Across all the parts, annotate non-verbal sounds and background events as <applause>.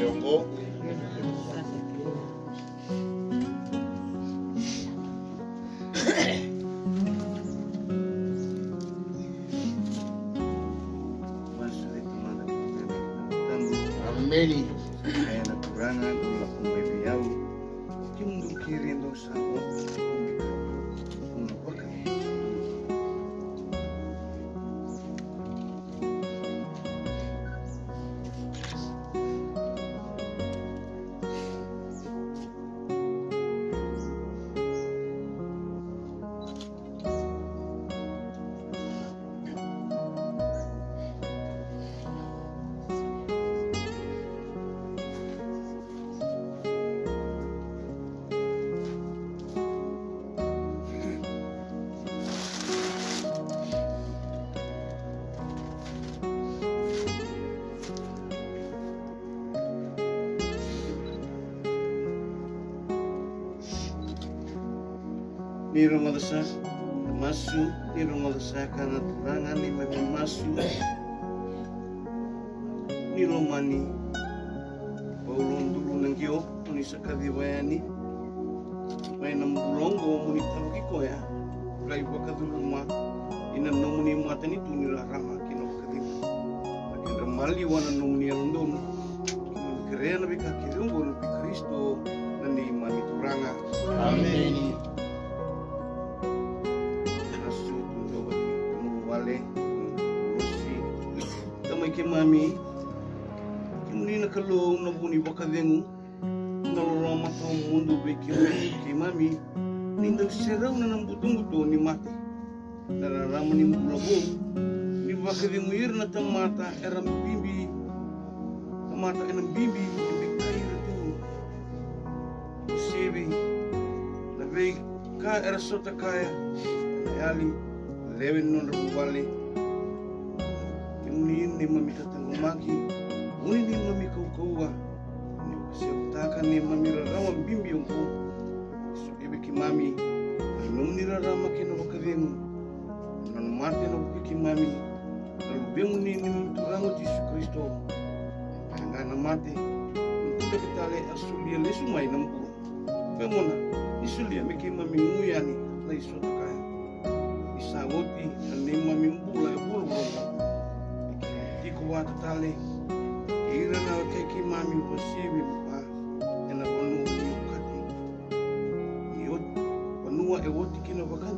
연구 Ni rumadasa. Masu. Ni rumadasa ka naturangan ni masu. Ni romani. Paulong dulo ng Diyo. Ni sa kadiwayani. mai na mulongo muni talu kiko ya lai baka dulu ma ina no muni mata ni tu ni la rama kino kadin makin ramali ninda serau na nang butung buto ni mati na rarama ni mulago ni baka dengu ir na tamata eram bimbi. Tamata enam bimbi be kai na tu sebi na be ka era sota kaya na yali lewen non rubale Kimuni ni mami katangu maki. Uni ni mami kau kaua Ni kasi utaka ni mami rarawa bimbi yung ko So ibi ki mami Nung ni rarama kina wakademu Nan mati na buki ki mami. Nalubemu ni ni mturango Yesu Kristo. Kanga na mati. Ntuka kitale asulia lesu mai nampu Pemona Isulia miki mami nguyani La isota kaya. Isawoti Nani mami mbula ya bulu bulu Tiko wata tale keki mami wasibi Wanua e woti kina wakantu na rawa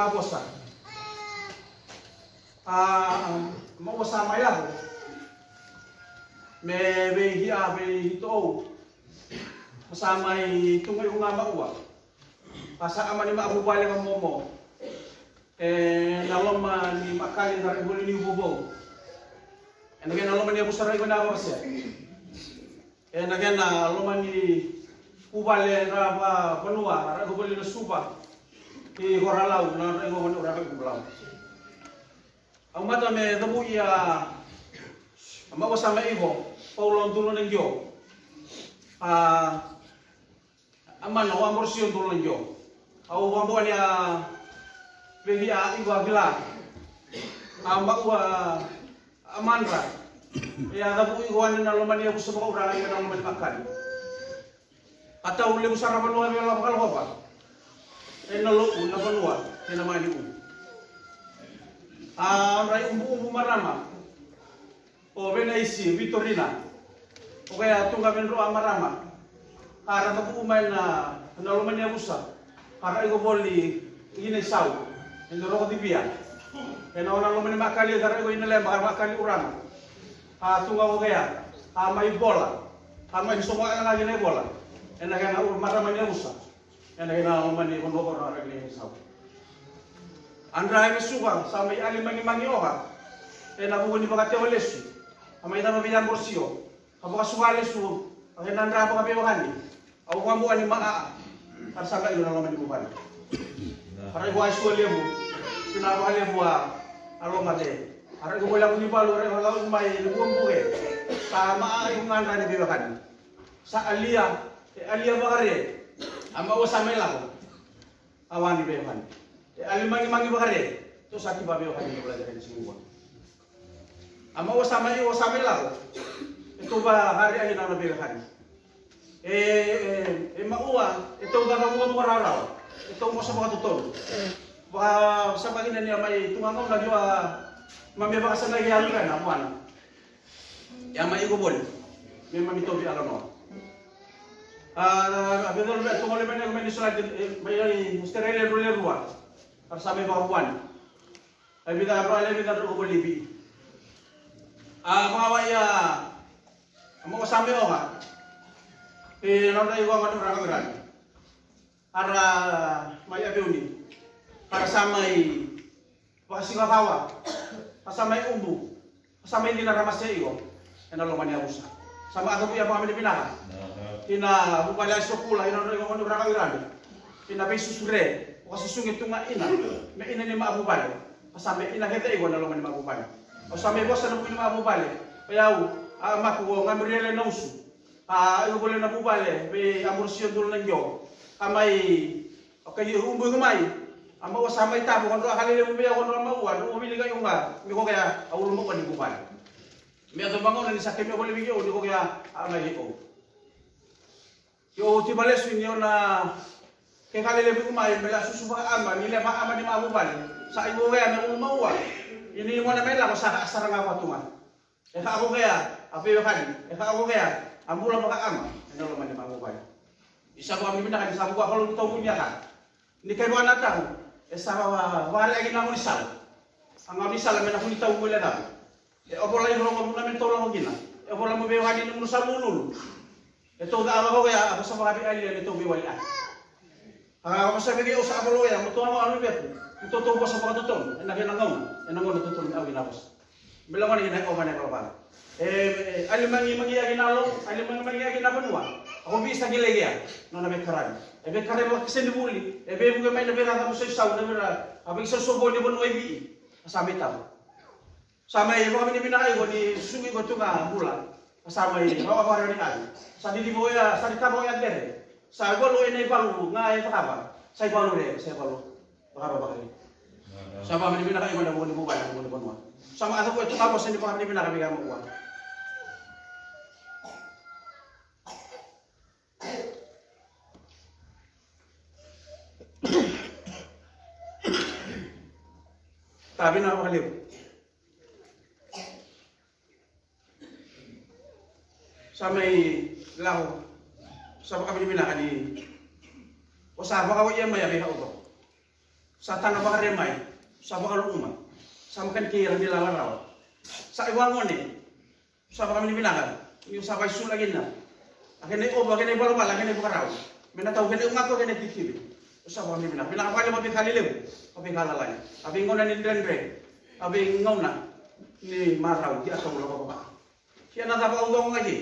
may tunga bosa ah mau sa maya me be hiya be ito kasama ay tunga yung nga maua asa ama ni maabu bale momo eh naloma ni makali na rin ni bubo and again naloma ni abu saray ko na ako siya and again ni ubale na ba panua ra ko bali na supa i horalau na ra ko man ora ko bulau ang mata me dabu ia ama wasa me iho paulo dulo ng yo ah ama no amor siyon dulo ng yo au wambo ya Bagi a iwa gila. Amba ua amandra. Ya dabu iwa na lomani aku semua orang yang na lomani makan. Atau lebu sarap panua me la bakal hopa. E na lo na panua, e na mani u. Ah, rai umbu umbu marama. O bena isi Vitorina. O kaya tunga benro amarama. Kara tabu umay na na lomani abusa. Kara igo boli ini sau. Ini roko tibia. Kena orang lo menembak kali gara gue ini lembak mak kali orang. Ah tunggu ko kaya. Ah mai bola. Ah mai yang lagi nih bola. Enak kena ur marah mani kondo kono ara gini sau. Andra. Sama ni? Biwakan. Sa bakare. Amba o samela ko. Awan ni biwakan. E ali mangi mangi bakare. To sa ti babe kan ni belajar di sini Amba o sama o samela ko. Ito ba hari ay na biwakan. Eh, eh, maua, ito ba ka mo wararaw ito mo sa mga tutol. Baka sa pagina niya may tungangaw na diwa mami baka sa nagyalo ka na mo Ya may igubol. May mamito bi alano. Ah, abi dol be tungol be ne may sulat may musterele rule ruwa. Para sa may baka buwan. Ay bida ro ale bida ro ubol libi. Ah, mga waya Amo sa mi o ha. Eh, nang tayo ko ang ano para may abiuni para sa may pakasingakawa sa may umbu sa may hindi naramas sa iyo na luman niya usa sa mga kabuya mga Pilipinaha ina bupala sa pula ina rin ang orang iran ina may susure o kasi sungit tunga ina? May ina ni maabubal sa may ina kita iyo na luman ni maabubal o sa may bosa na ni maabubal kaya ah makuha nga meriele na uso ah iyo boleh na bubale may amorsyon dulu ng yo amai okay umbu ngumai ama wa samai tabu kon ro halile mu biya kon ro ma wa ro mi liga yunga mi ko kaya awul mo ko ni buban mi ato bangon ni sakke mi ko le bigyo ni ko ama ko yo ti bales ni na ke halile mi ngumai bela susu ba ama ni le ma ama ni ma buban sa ibu kaya na umma wa ini mo na mela ko sa asara nga patungan e ka ako kaya api yo kan e ka ako kaya ambula maka ama. Ino lo man ni ma buban isa ko kami pinaka isa ko kalau kita punya kan ni kay wana tahu. Esa wa wala lagi na mo sal ang ami sal men ako ni tahu wala na e opo lai ro mo na mo gina e opo mo be wani mo sa ito da ako kaya ako sa mga ali ito be wala Ah, ako sa bigay usa ako loya, mo tuwa mo ano bet. Ito to ko sa mga tutong, na ginangaw, enangon na tutong awi na bos. Bilang man ginay ko man ko ba. Eh, alim mangi mangi ginalo, alim mangi mangi ginabanwa. Ako bisa gilegya, no na may karan. Ebe kare wa kesen buli. Ebe buke mai na bera kamu sai sau na bera. Abi sa sobo ni bon webi. Asame tahu. Sama ini kami ni ko ni sungi ko tunga bula. Sama ini apa hari ni? Sadi di moya, sadi tamu yang dere. Saya balu ini balu ngai apa apa? Saya balu deh, saya balu. Apa apa ini? Sama kami ni binai ko na bon ni bubai bon ni bon Sama ko itu kamu sendiri kami ni binai kami kamu uang. Tapi nak balik. Sampai lau. Sama kami dibilang ni. O sama kau yang maya beha uto. Satan apa kare mai? Sama kalau umat. Sama kan kira di lawan raw. Sa iwan ngone. Sama kami dibilang kan. Yung sa bay lagi na. Akhirnya oh akhirnya baru malah akhirnya bukan raw. Mena tahu akhirnya umat ko akhirnya titip. Sa kami dibilang. Bilang apa dia mau bikali lew. Abi kalalay. Abi ngona ni dendre. Abi ngona ni marau dia sa ulo ba. Siya na dapat undong ngaji.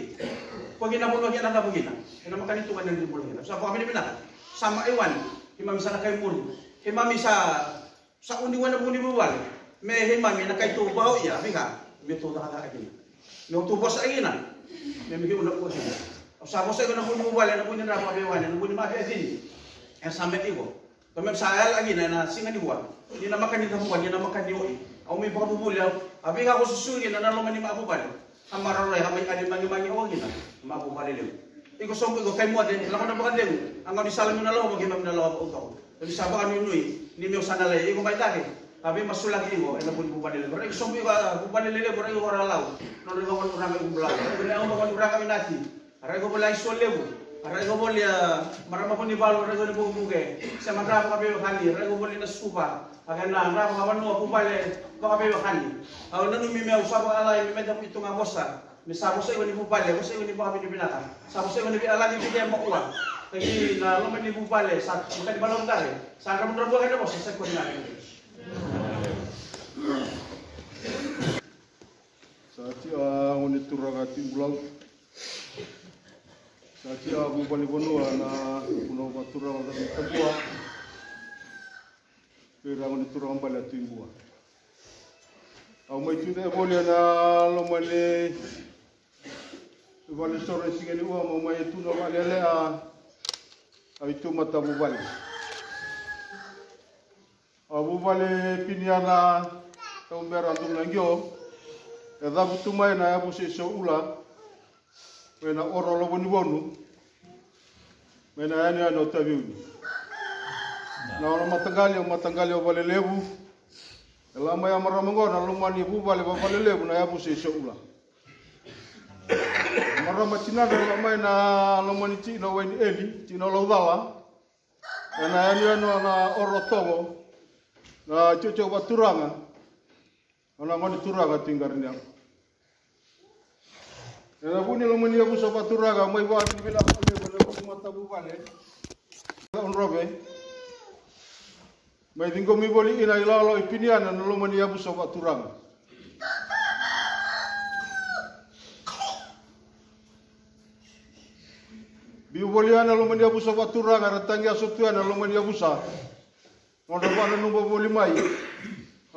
Pag ginabulwa siya na gina. Kaya makan itu kan yang dibulwa. Sa kami dibilang. Sama iwan. Imam sana kay muli. Imam sa sa uniwan na muli buwal. Me himam na kay tu bawo ya. Abi ka. Me tu ta ka agina. Me tu bos agina. Me mi ulo ko siya. Sa mo sa na muli buwal na muli na pa bewan na muli ma hedin. Yang sampai itu. Kami saya lagi na na singa di buat. Di nama kan di tamuan, di nama kan di oi. Au baru buli. Abi ka ko susugi na nalo mani ma bubal. Amara roy hamay kadi mangi mangi o gina. Ma bubal lew. Iko sompo iko kay mo den. Lako na ba den. Ang di salam na lawa magimam na lawa utaw. Tapi saba kan nui ni mi sana lay. Iko bay dake. Abi masulak iko ela buli bubal lew. Iko sompo iko bubal lew bora iko ora law. No iko kon urang iko bula. Iko na mo kon urang kami nati. Ara iko bula iso lew. Ara iko boli marama balu ara iko ni bubuge. Sa mandra ko kabe hani. Iko boli na skupa. Akan na ndra ko kawan no bubale ko kabe hani. Au nanu mi me usaba ala mi me dapu itu ngabosa. Mi sabo sa ni bubale, ko sa ni babi ni binaka. Sabo sa ni ala ni bide mo kuwa. Kaya na lo ni bubale sa kita di balong dare. Sa ka mo ro ka mo sa ko na. Sati a ngone turaga timbulau. Sati a bubali bonua na kuno batura wa tabua. Pera ngone turaga bala timbua. Au mai tune e bole na lo mane Vale sore singeli ua mo mai tuna vale le a ai tu mata bubali. A bubali piniana tau mera tu ngio. E dhabu tu mai na abu se so ula. Me na oro lo boni bonu. Me na ani ano tabiu. Na ora matangali o matangali o vale lebu. E la mai amara mango na lumani bu vale va vale lebu na abu se so ula. Mara matina na mai na lumani ti no wen eli ti no lo dala. E na ani ano na oro togo. Na cucu baturanga. Ona ngoni turanga tinggarnya. Ena buni lo mani abu sa baturaga mai wa ni bila kale bale ko mata bu bale. On robe. Mai dingo mi boli ina ila lo ipinian na lo mani abu sa baturaga. Bi boli ana lo mani abu sa baturaga ratangi asotuan lo mani abu sa. Ngondo ba numbo boli mai.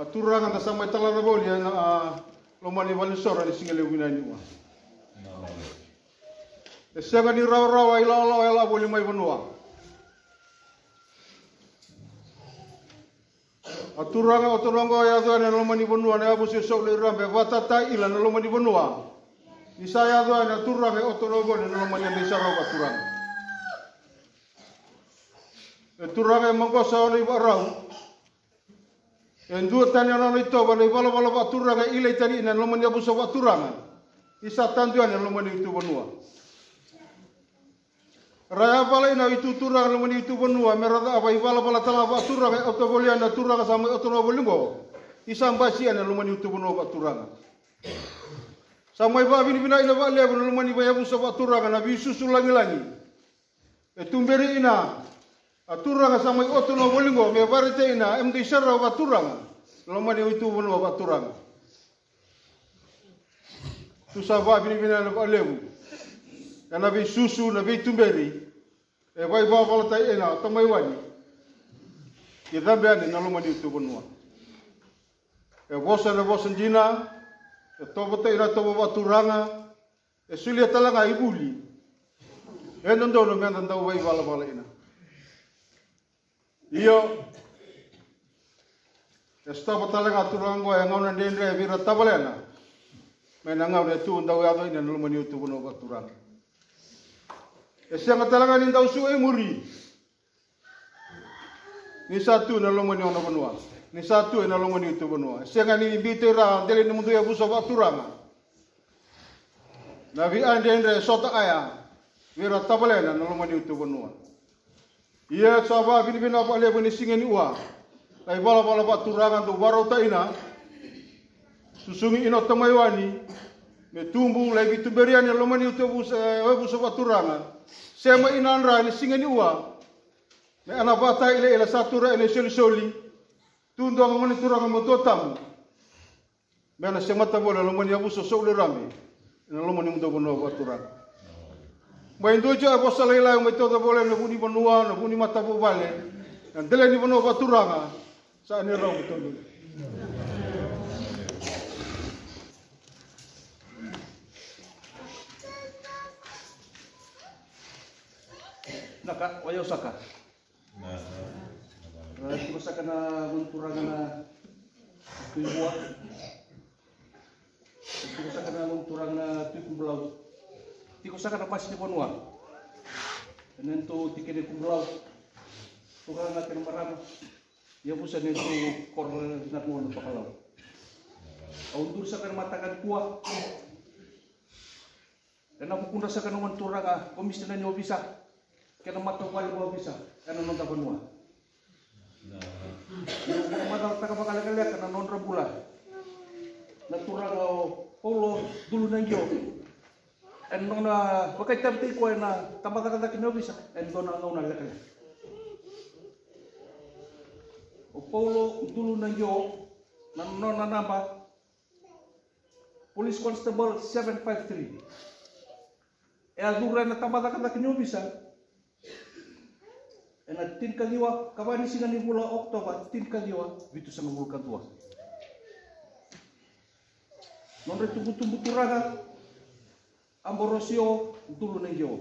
Aturanga ta samai tala na boli na lo mani bali sora ni singale winani wa. E sanga ni rau rau ai lau lau ela boli mai vanua. A turanga o tulongo ya doa ne loma ni vanua ne abu se sok le rambe vata ta ila ne loma ni vanua. Ni sa ya doa ne turanga o tulongo ne loma ni me saro ka turanga. E turanga e mango sa ole i rau. E ndua tani ana le toba le vala vala va turanga ila tani ne loma ni abu sa va turanga. Isa tantua ne loma ni tu vanua. Raya pala ina itu turang lemani itu benua merada apa ibala pala tala ba turang e auto bolian na turang sama auto no bolingo. Isang basian na lemani itu benua ba turang. Sama iba bini bina ina ba le bu lemani ba yabu sa ba turang na bi susu langi langi. E tumberi ina a turang sama auto no bolingo me barete ina em di serra ba turang. Lemani itu benua ba turang. Tu sa ba bini bina na ba lebu. na bi susu na bi tumberi E vai ba pala tai ena tamai wani. Ki dhambe ani na luma ni tu bonua. E vosa na vosa jina, e tobo te ira tobo waturanga, e sulia talanga ibuli. E nando no mea nanda vai bala bala ina. Iyo, e stapa talanga turango e ngauna ndendre e vira tabalena. Me na ngau ne tu ndau ado ina na luma ni tu bonua waturanga. E sianga talanga ni ndau su muri. Ni satu na longo ni ona bonua. Ni satu na longo ni tu bonua. Sianga ni bite ra dele ni mundu ya busa waturanga. Na vi ande ande sota aya. Vira tabalena na longo ni tu bonua. Ia saba bini bini apa le bini singeni ua. Ai bala bala waturanga tu warau ta ina. Susungi ino tamaiwani. Me tumbu lai bitu berian ya longo ni tu busa busa waturanga. Sema ina andra ni singeni ua. Me ana bata ile ile satu ra ile soli soli. Tundo ngoni turang mo totam. Me ana sema ta bola lo moni abuso so le rami. Ina lo moni mo do bono ba turang. Mo indo jo abo sala ila mo to bola no buni bonua no buni mata bo vale. Dan dele ni bono ba turanga. Sa ni ra betul. Naka, wayo saka. Masa kena menturang na tuibua. Di masa kena menturang na tuibua. Di masa kena pas di bonua. Kanan tu tiket di kumlau. Tukang na kena marama. Ya busa ni tu kor na pakalau. Aundur sa kena matakan kuah. Dan aku pun rasakan menturang ah komisioner ni bisa. Kena mata kuali mo bisa. Kena nonton bonua. Yung mata taka pakala-kala ka na non rabula. Natura ka polo dulu na yo. En na bakay tapti ko na tamata ka takin bisa. En na ngau na. O polo dulu na yo na na namba Police Constable 753. E adura na tamata ka takin bisa. Ena tin kaliwa kabani singa ni bula Oktober tin kaliwa bitu sa ngul kadua. Non re tubu tubu turaga amborosio na yo.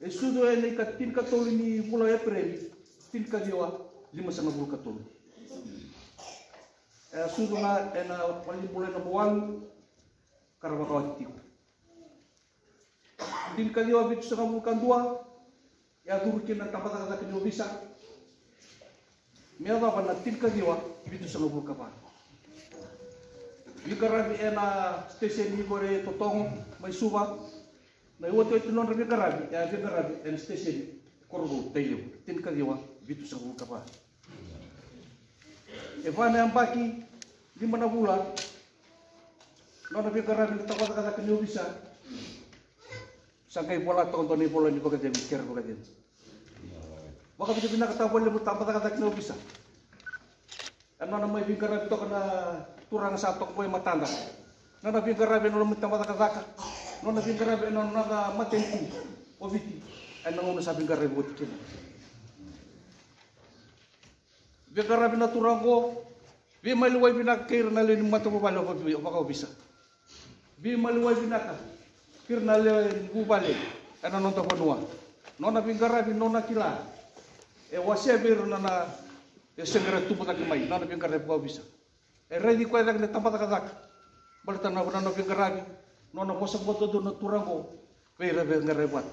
E sudo ene ka tin katoli ni bula April tin kaliwa lima sa ngul katoli. E sudo na ena wali bula na buwan karawakawati. Tin kaliwa bitu sa ngul kadua ya guru kina tampat kata kini bisa. Mia ba na tin ka diwa bitu sa lubul ka pa Likarabi ena station ni bore totong may suba na ito non rabi karabi ya rabi? Karabi en station korbo tayo tin ka diwa bitu sa lubul ka pa e fa na ambaki di mana bula non rabi karabi tampat kata kini bisa. Sangkay bola tonton bola ni pagkatyan, kira pagkatyan. Baka bisa pinakatawa ni mo tampa kata kina bisa. Ano na may bingkara ito ka na turang sa atok mo matanda. No na bingkara no mo tampa kata No na bingkara no na matenku. O. Ano na sa bingkara mo tikin. Bingkara na turang ko. Bi maluway binakir na lin balo ko baka bisa. Bi maluway binaka. Kir na lin bubale. Ano nung taponwa. No na bingkara no na kila e wasia bir na na e segera tu pata mai na na bingkar de bisa e ready ko dak le tampa tak dak balta na na na bingkar no na bosa boto do na turango pe re bingkar buat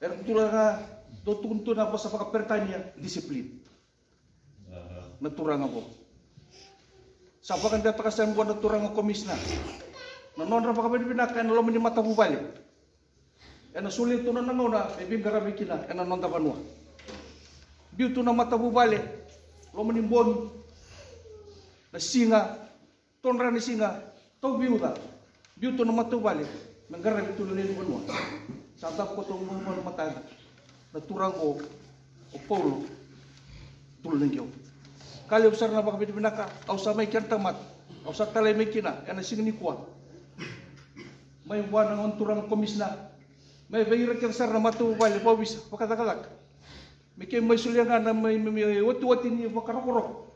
er tulanga do tuntu na bosa paka pertanya disiplin na turanga ko Sapa kan dia pakasan buat na turanga komisna na non ra paka binakan lo mani mata bubali ena sulit tu na ngona e bim garabi kina ena nonta banua. Biu tu na mata bubale lo menimbon. Na singa tonra ni singa to biu da. Biu tu na mata bubale menggarabi tu ni banua. Santa ko to mo mo mata na turang ko o polo tul nengyo kali usar na bakabit binaka au sa may kian tamat au sa talay may kina ena singa ni kuwa. May buwan ng turang komisna Mai vai rake sara matu vai le pawisa pakatakalak. Me ke mai sulianga na mai mai watu wati ni wakarokoroko.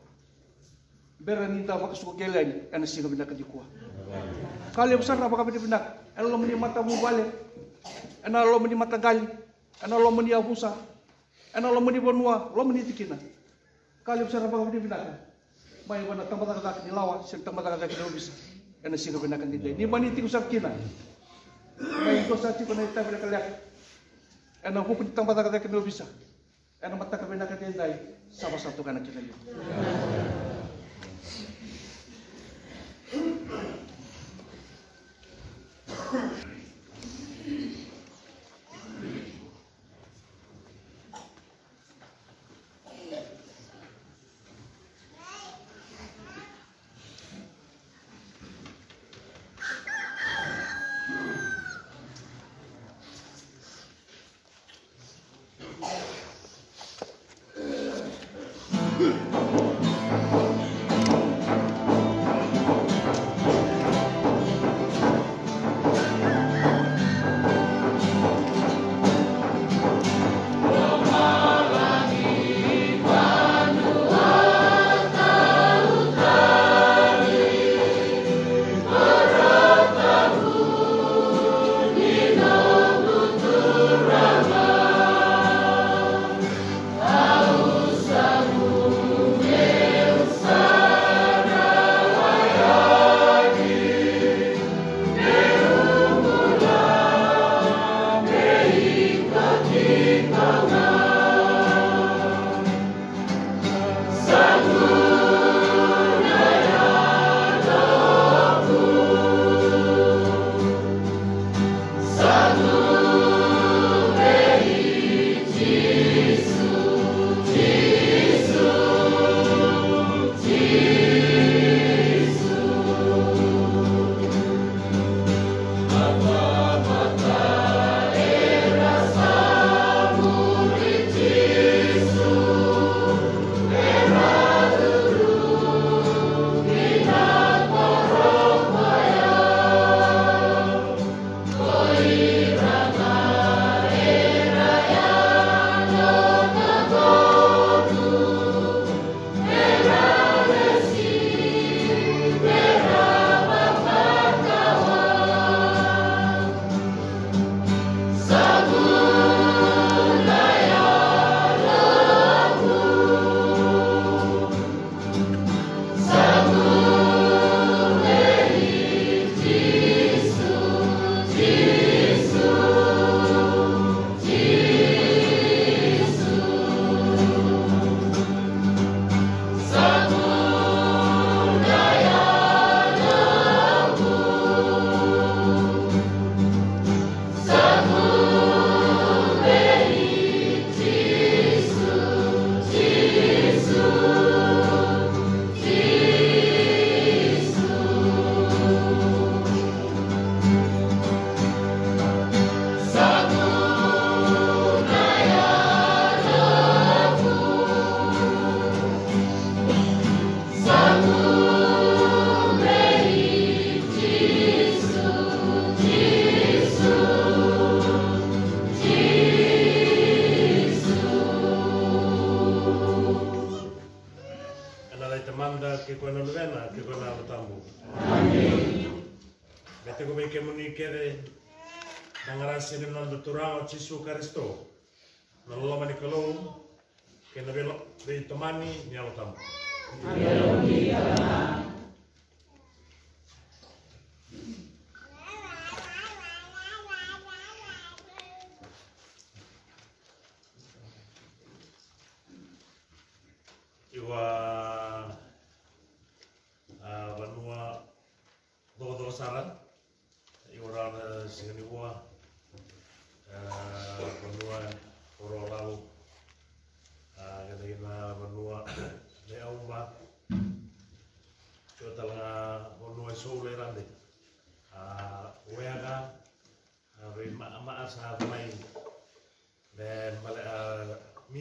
Bera ni ta makasuko kele ana singa bina kadikua. Kali besar apa kabin bina? Ana lo meni mata mu bale. Ana lo meni mata gali. Ana lo meni abusa. Ana lo meni bonua, lo meni tikina. Kali besar apa kabin bina? Mai wana tambah tak ni lawa, sing tambah tak tak ni bisa. Ana singa bina tidak. Ni mani tiku Mai ko sa tiko na ita bina kalyak. Ana hukun tambah tak tak ni bisa. Ana mata kabin kan tidak. Sama satu kana.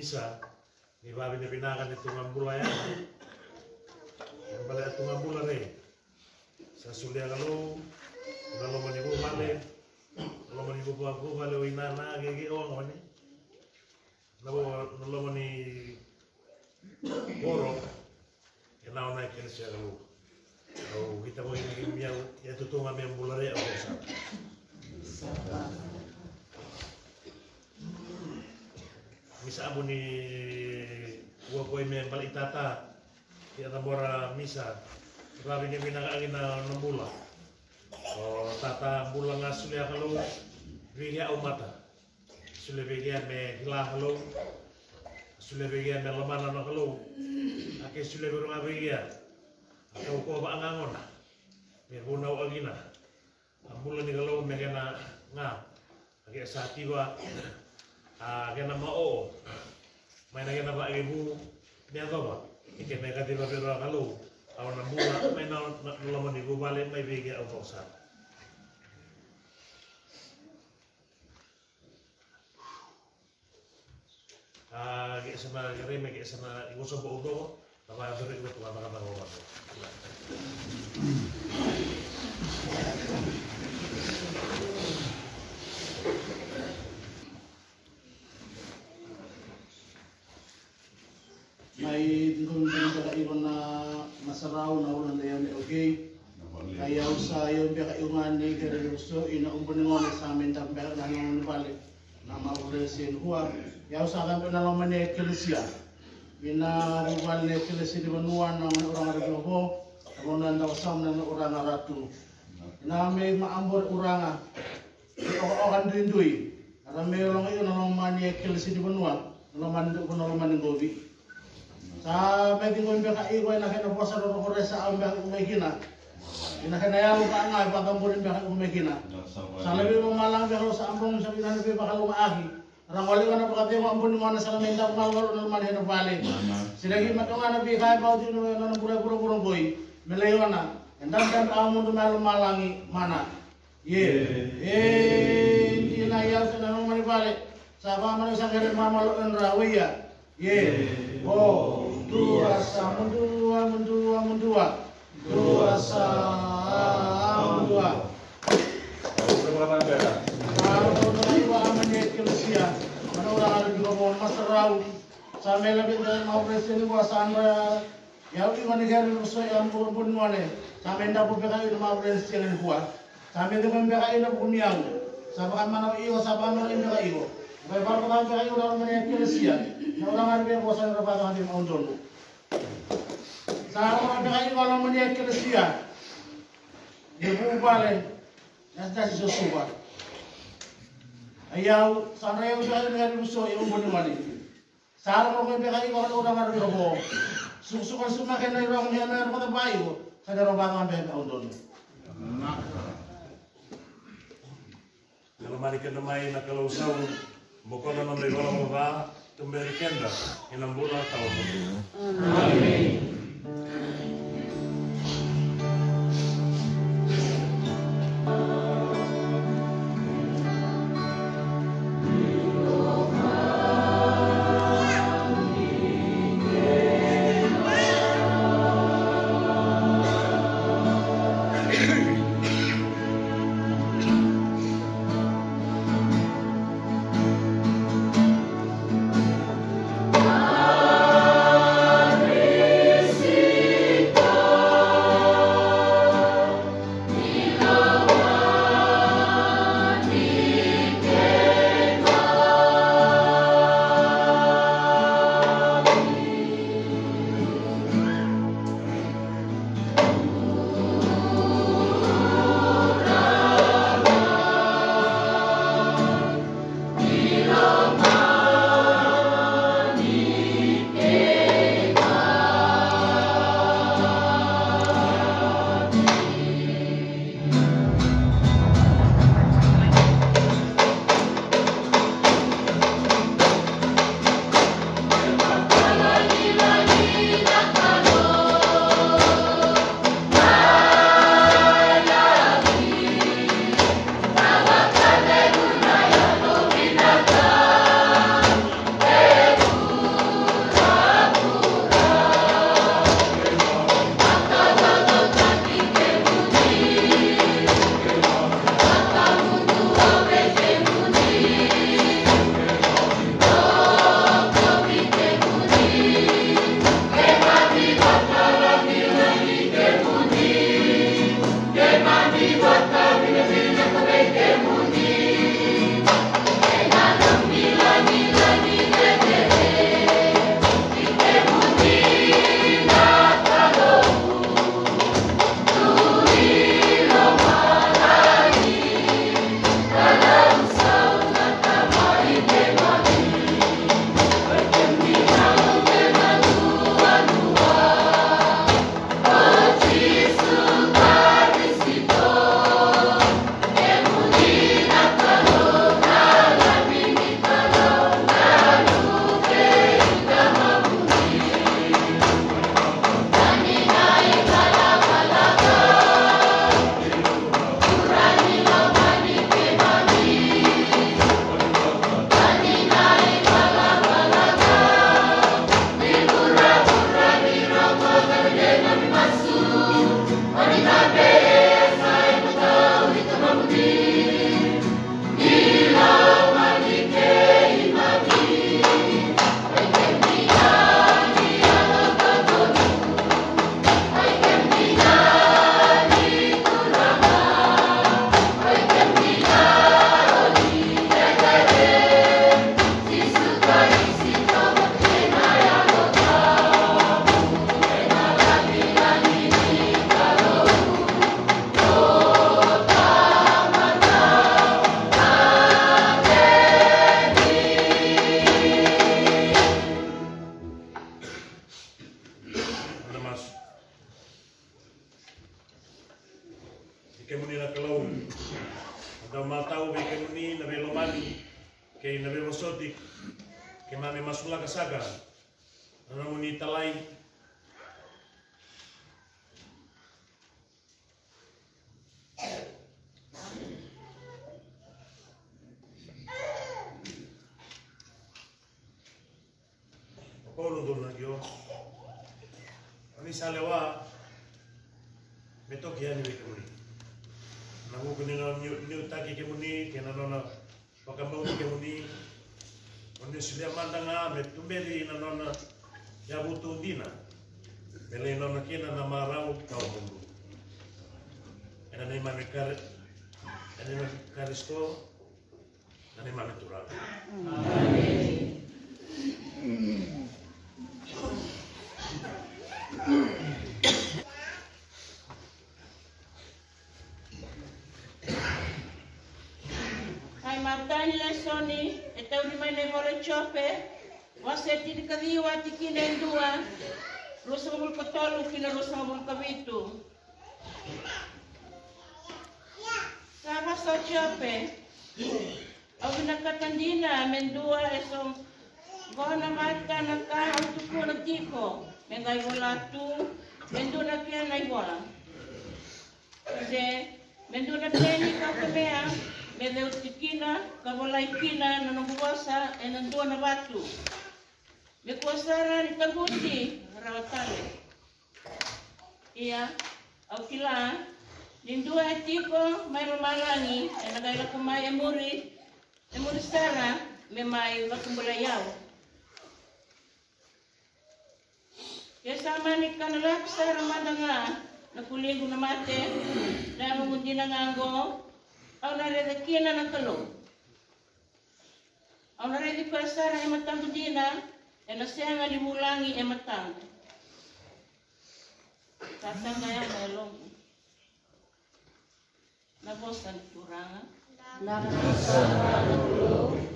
Misa ni babi ni pinakan itu ngambula ya. Yang balik itu ngambula re sa sulia kalau kalau manibu male nolomani bubuang ko bale o inana gege o ngoni nabo nolomani boro ina ona ken sia lu. Au kita mo ini ya tutunga mia bulare o sa misa abu ni gua koi me balik tata ya tambora misa Rabi ni minang angin na nambula. O tata bulang asulia kalau vigia umata. Sule vigia me gila kalau sule vigia me lemana na kalau. Ake sule berunga vigia. Atau ko ba angangona. Me bunau agina. Ambula ni kalau me kena nga. Ake sa tiwa. Ah kena mao. Main kena ba ibu. Ni ba? Ike me katiba pero kalau au na mua mai na na lama ni go vale mai vege au ah ge sana gare me ge sana igo so bo do tama ya beri ko tama kama may dingkong din ka iwan na masaraw na ulan na yan okay kaya sa yun baka iwan ni kareluso ina umbon nga sa amin tam baka na nang balik na mauresin huwa yaw sa kan na laman ni kelisia ina rival ni kelisia di banua na orang Amon na daw sam na orang ratu na may maambor uranga orang dindui Karena may orang iyo na laman ni kelisia di banua laman do ko laman ni gobi sa pwede ko yung baka iwa na kaya po sa lolo kore sa ang umekina. Ina kaya ya lupa nga baka mo rin baka umekina. Sa labi mo malang baka sa ambong sa ina nabi baka lumaaki. Arang wali ka na baka tiyo ambon mo na sa lamin da malwalo na lumanin na bali. Silagi matunga na bika pa di no na pura pura pura boy. Melayo na. Endang dan tao mo dumalo malangi mana. Ye. Eh di na ya sa na lumani bali. Sa pa man sa kare mamalo en rawiya. Ye. Oh. Dua sa mundua mundua mundua. Dua sa mundua. Kalau iwa amane kelsia. Mana orang ada juga mau masarau. Sampai lebih dari mau presiden gua sandra. Ya udah mana kaya rusuh yang pun pun mana. Sampai ndak pun pekai mau presiden gua. Sampai tu pun pekai ndak pun yang. Sampai mana iyo sampai mana ini pekai iyo. Baik baru kan pekai orang orang ada yang bosan mau orang kalau Joshua. Ayaw, sana ayaw sa akin nga gusto, yung mo naman eh. Sa araw mo kayo kayo, kung ano naman rin ako, susukan sumakin na yung mga meron ko na bayo, sa daro ba nga ba yung doon. Kalau mari ka namay na kalausaw, buko na nang may wala mo ba, tumerikenda, inang bula tao mo. Amen. ze men do da teni ka pemea men do tikina ka bola ikina na kuasa e na na batu me kuasa ra ni rawatale iya, au kila Lindua etiko, mai romalangi e na gaila kumai emuri emuri sara me mai vakumbulayau. Kesa manik kanalak sara madanga nakuligo na mate, na mungundi na ngango, au na redakia na ng kalong. Au na redi pasara e matang budina, e eh, nasenga di mulangi e matang. Tatang kaya melong. Nabosan kurang. Nabosan kurang.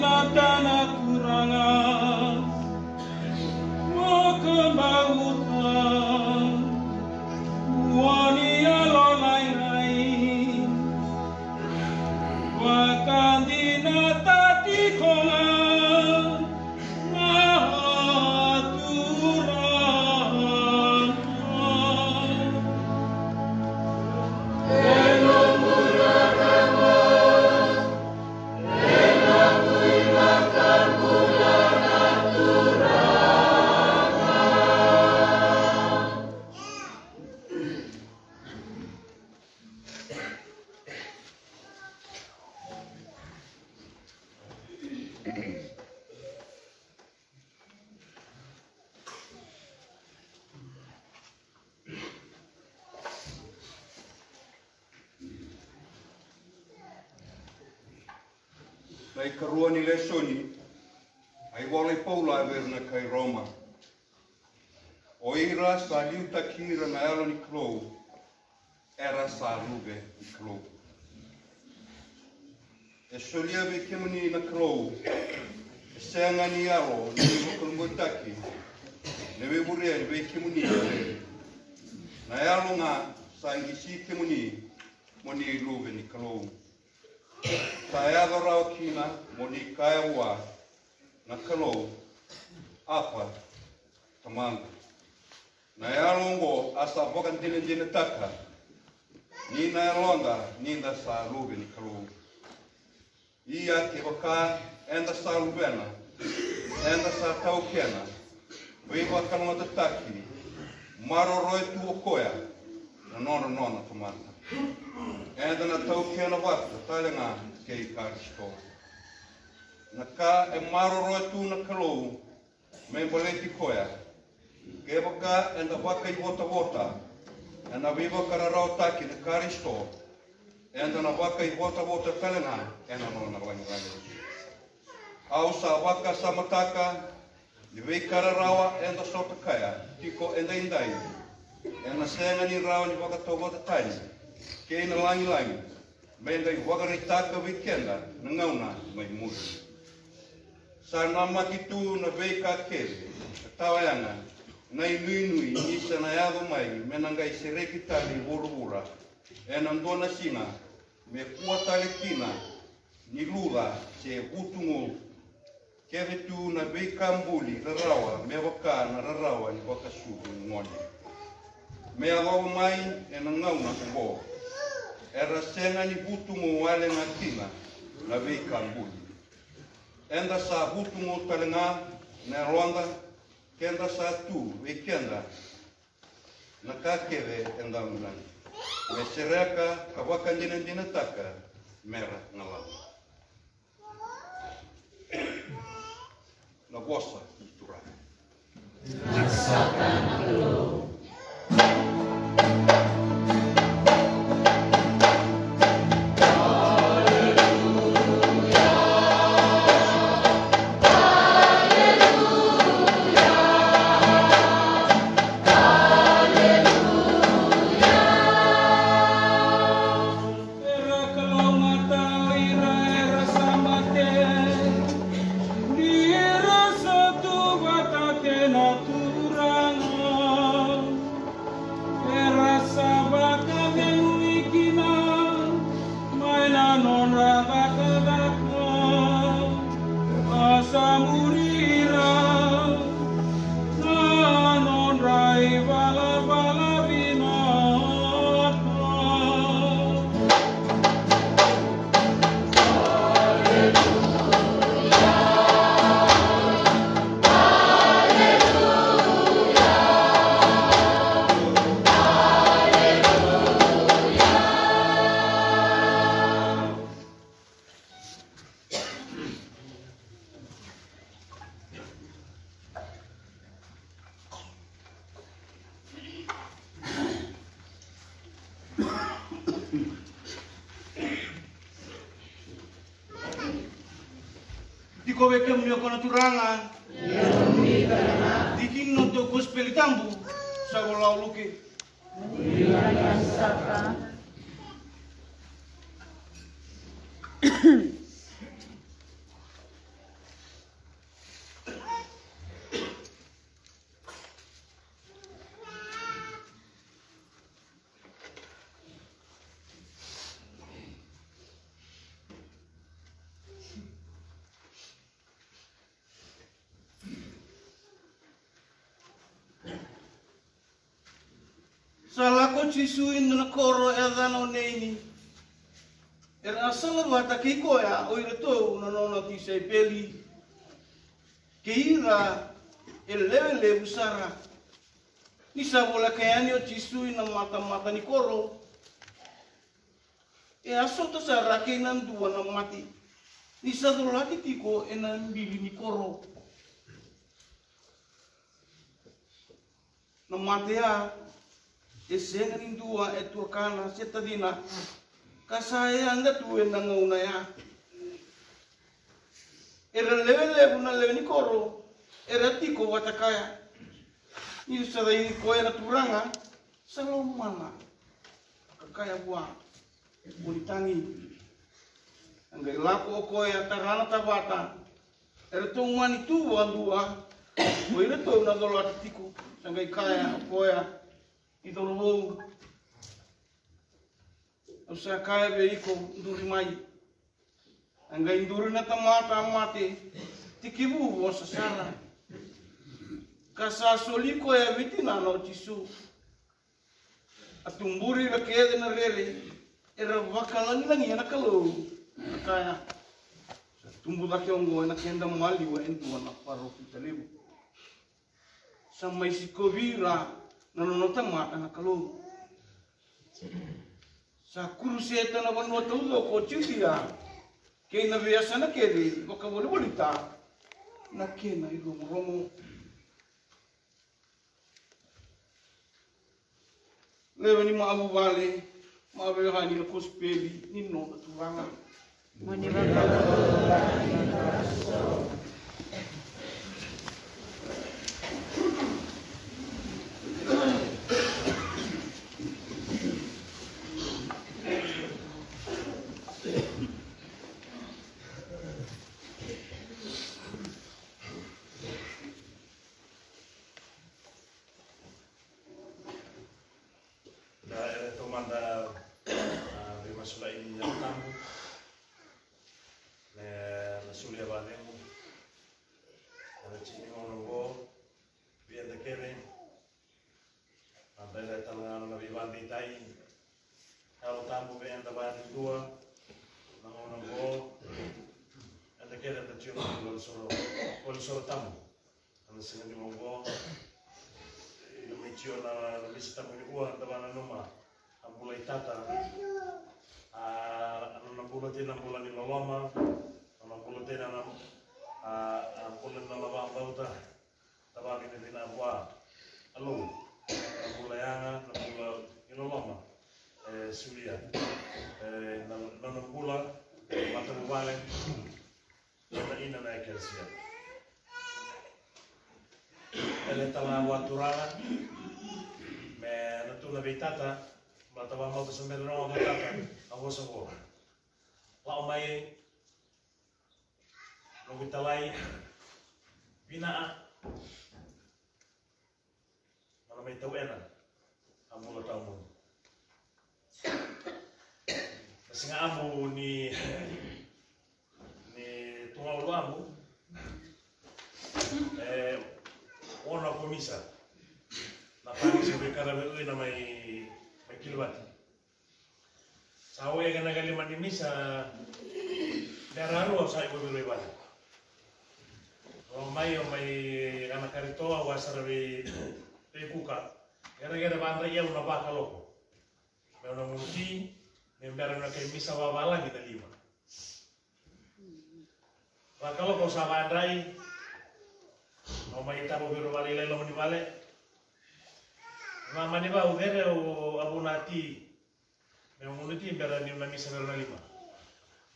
Fatima. Seanga ni alo ni wakalungotaki, ne we burea ni be kemani e Na alo ngā sa ingisi kemani mo ni rube ni klou. Sa e aga rao kina mo ni kai ua na kalo apa tamanga. Na e alongo asa vokan tine tine taka ni na e longa ni na sa rube ni kalo. Ia ke waka enda sa rubena enda sa tau kena wei waka te taki maro roi tu o koea na nona nona tamanga. Enda na tau kena wata, tale ngā ke i kāristo. Na ka e maroroi tu na kalou, me boleti koea. Ke waka e na waka i wota wota, e na viva kararau taki na kāristo, e na waka i wota wota tale ngā, e na nona rangi rangi. ausa waka samataka, ni kararawa e ndo sotokaya, tiko e ndaindai. E na senga ni rawa ni waka togo te taini, ke ina langi langi, me ndai waka ritaka wikenda, na ngauna mai muri. Sana makitu na veika kese, tawayanga, na inuinui ni sana yago mai, me nangai sereki tali wurwura, e nandona sina, me kuatale kina, ni lula, se hutungu kere tu na vei ka mbuli rarawa, me waka na rarawa ni waka suru ngoni. Me awawa mai e na ngauna kubo, era senga ni butungu wale nga kina na vei kambuli. Enda sa butungu talenga na ronda kenda sa tu vei kenda na kakeve enda unani. Me sereka kawaka ndina ndina taka mera ngalawa. Na bossa kultura. Era koweke mlioko na turanga dikinno to gospel tambu sawolauluke Mulai yang sapa chisuin na koro e dano neini. Er asala wata ki koya o ira to na nona ti sei peli. Ke ira e lewe le busara. Ni sabola kayani o chisuin na mata mata ni koro. E aso to sa rake nan dua na mati. Ni sadro laki tiko e na mbili ni koro. Na mate a e senga ni dua e tua kana se tadina ka saya anda tu e nanga ya e ra lewe lewe na lewe ni koro e ra tiko wata kaya ni sa da ini koe na turanga sa lo mana ka kaya bua bunitangi anggai lako o koe a tarana tabata e ra tu mani tu wa dua o ina tu na dolo ata tiko sangai kaya o koe a i tolo wou. O sa kaya be iko nduri mai. Anga induri na tamata amate. Tikibu o sa sara. Ka sa soliko e viti na no tisu. A tumburi na kede na rele. E ra wakalangi langi na kalau. Kaya. Tumbu laki ongo na kenda mali wa entu na paro kitalibu. Sa mai sikovira na no ta mata na kalau sa kuru se ta na wanu ta ulo ko chitia ke na biasa na ke ri ko ka boli boli ta na ke na i romo romo lewe ni ma abu vale ma abu ha ni ko speli ni no ta dararo sa ibo biro ibada. O may o may anak karito awasar be be kuka. Gara-gara banda iya una baka loko. May una muti, may meron na kay misa wawala kita lima. Baka loko sa bandai, o may itabo biro balilay lomo ni bale. Mama ni ba ugere o abunati Yang muniti imbera ni mami sabero na lima.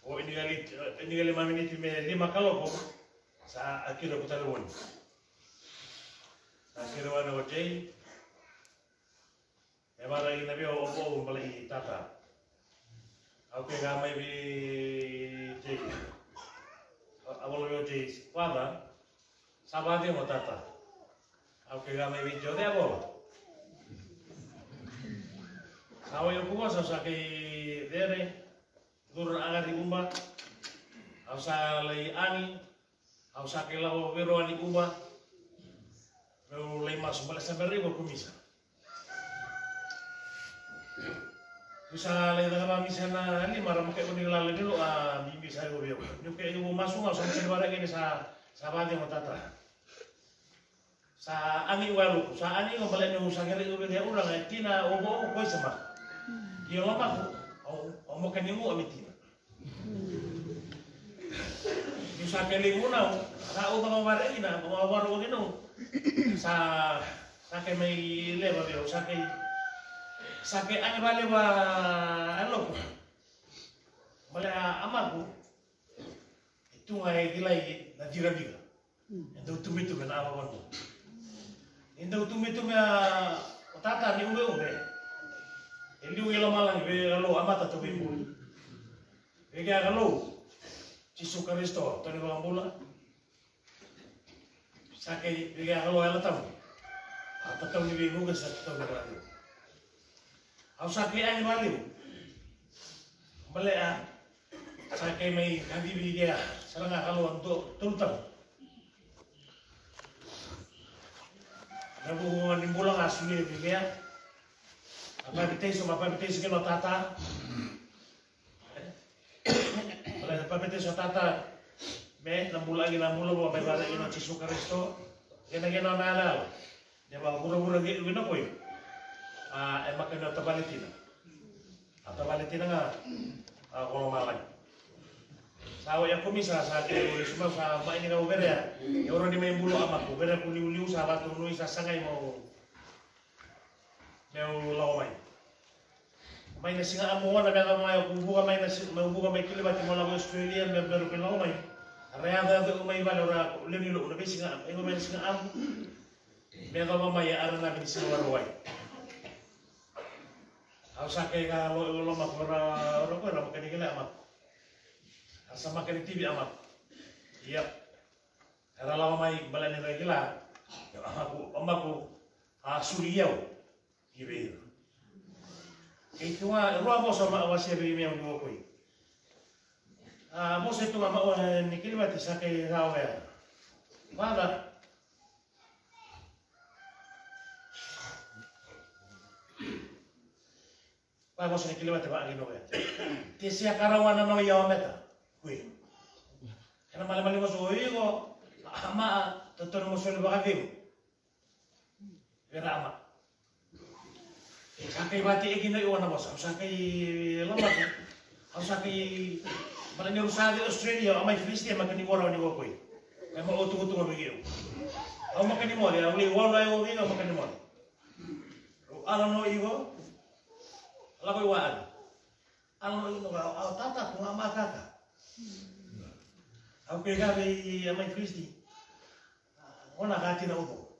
O ini kali ini kali mami ni time lima kalo ko sa akira kutalawon. Sa akira wana o jay. E mara i nabi o opo o mbala i tata. Ke tata. Ke. Sawa yo kuwa sa sa kay dere. Dur agari umba. Au sa lay ani. Au sa kay lao vero ani umba. Meu lay mas bala sa berigo kumisa. Bisa lay da kama misa na ani mara makai ko nila lay dilo a bibi sa go biyo. Yo kay yo masu nga sa kay ini sa sa bade mo tata. Sa ani walu sa ani ngo bala ni sa kay go biyo urang ay tina obo o ko sama. Yo lama o mo kanimu amitina. Yung sa kaling una, sa utang ang wari ina, mawawaro ko gino. Sa sa kay may leva biyo, sa kay sa kay ang bali ba ano. Mala ama ko. Ito nga ay gilay na dira dira. Ito tumito na awa ko. Ito tumito na tata ni uwe uwe. Ili uwe lamalang be alo amata to bimu. Ega alo. Jesu Kristo, tani ba mula? Sakay biga halo ala tam. Apa tam ni bimu ga sa tam ba. Au sakay ay wali. Bale a sakay may kandi biga saranga halo anto tultam. Nabuhungan ni mula nga suli biga. Apa bitay so apa sige no tata. <coughs> Wala na papete sa tata. Namula lagi namula ba may bala ino Jesu Kristo. Kaya gina na alala. Di ba, mura-mura gina ko yun. Ah, eh makina tabalitina. Tabalitina nga, ah, kung malay. Sa away ako misa sa atin, sumaw sa main nga ubere, yoro di may bulo amak, ubere ko liu-liu sa bato nui sa sangay mo. Meu laway. May nasinga amo na kaya may kubuka may nasi may kubuka may kilibat mo lang Australia may pero pinaw may. Araya da da may balo ra lini lo na bisinga ay may nasinga am. May ka may ara na bin sinwa roy. Aw sa kay ka lo lo makora ro ko ra makanigila amat. Asa makan TV amat. Iya. Era lama may balan ni regila. Aku amaku asuriyaw. Ibe. Itu nga, ruang mo sa maawas siya bigyan mo ko Ah, mo sa ito nga maawa ni Kilibati sa kay Rawe. Mada. Pa mo sa ni Kilibati ba ang ginawa? Ti siya karawan na no yaw meta. Kuy. Kana malamali mo sa uwi ko. Ama, totoo mo sa liba ka Pero ama. Sakay bati egin na iwan na boss. Ang sakay lambat. Ang sakay Bala ni Rosado Australia, ang may Filistia magkani wala ni Wakoy. Ay mo utu-utu nga bigyo. Ang makani mo, ya uli wala ay uli ang makani mo. Alam no igo? Alam ko iwaan. Alam no ka, aw tata kung ama kaka. Ang kaya ang may Filistia. Wala kati na ko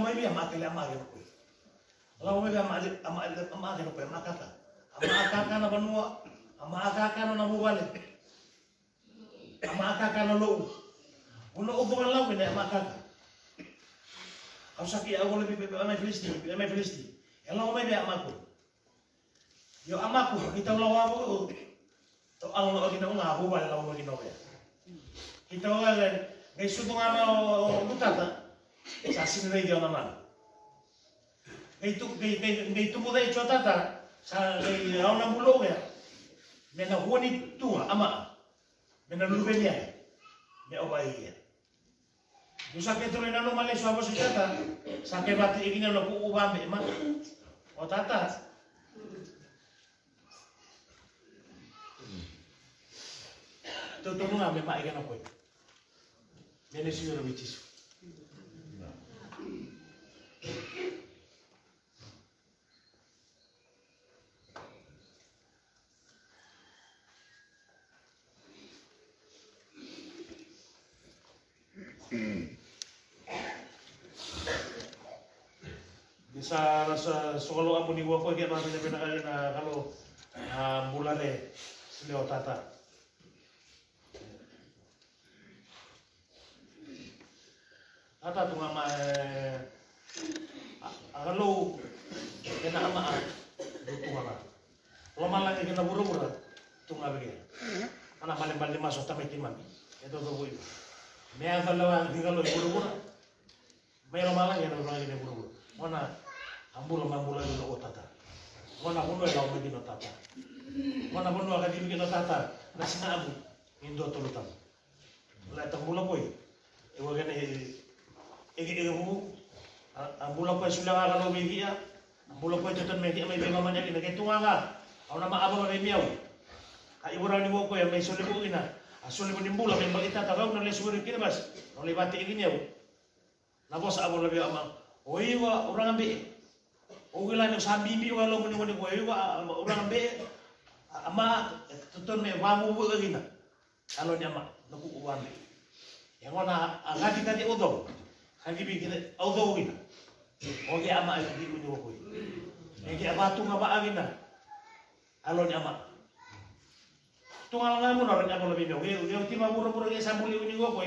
magin ko. Allah ko may biya makili ang magin ko, makata. Ang makaka na banua, ang makaka na namubalik. Ang makaka na loo. Uno ka lang, hindi ang makaka. Ang sakit ako lebih bebe amay Filisti, amay Filisti. Allah ko may biya amako. Yo amako, kita lawa ko. To ang lo ginawa nga, hubal lang mo ginawa. Kita wala, ngay sudo nga na butata, sa sinregyo naman. Ngay tu ngay ngay ngay tumo dai chota ta sa ngay au na bulo ya. Me na huani tu ama. Me na lubenia. Me obai ya. Yung sa ketro na no mali sa bosi tata, sa ke bati igina no ku uba me ma. O tata. Tutumo nga me ma igana ko. Bene signore Vitis. Bisa rasa solo amu ni wako kia mami na pinakali na kalau ah, mulare sileo tata. Tata tu ngama eh, ah, kalau kena ama ah, tu ngama. Kalau malah kena buru-buru tu ngama begini. Mana balik-balik masuk tapi timami. Itu tu bu. Mea kalau tinggal buru-buru. May malang yan ang mga giniburo. Mana ambula mambula dulu o tata. Mana puno ay lawa gino tata. Mana puno ka di gino tata. Na sinabu indo tulutan. Wala tang bula poy. Iwa gana igi igi mu. Ambula poy sulang ka lo bigi ya. Ambula poy tutan medi may bema man yan kay tunga nga. Aw na maaba man miyaw. Ka iwara ni wo ko ya may sulibu ina. Asuli mo nimbula may balita tagaw na lesuri kinabas. No libati igi niyaw. Nabos abo labi ama. Oi wa orang ambil. O wila ni sambi mi wa lo muni muni ko oi wa orang ambil. Ama tutun me wa mu bu lagi na. Kalau ni ama naku uwan. Yang mana agadi kadi odo. Kadi bi kita odo gina. Oge ama ay di muni ko. Ege abatu ngaba agina. Kalau ni ama. Tungal ngamu na rin ako labi mi. Oge oge tima mura-mura ge sambuli uni ko.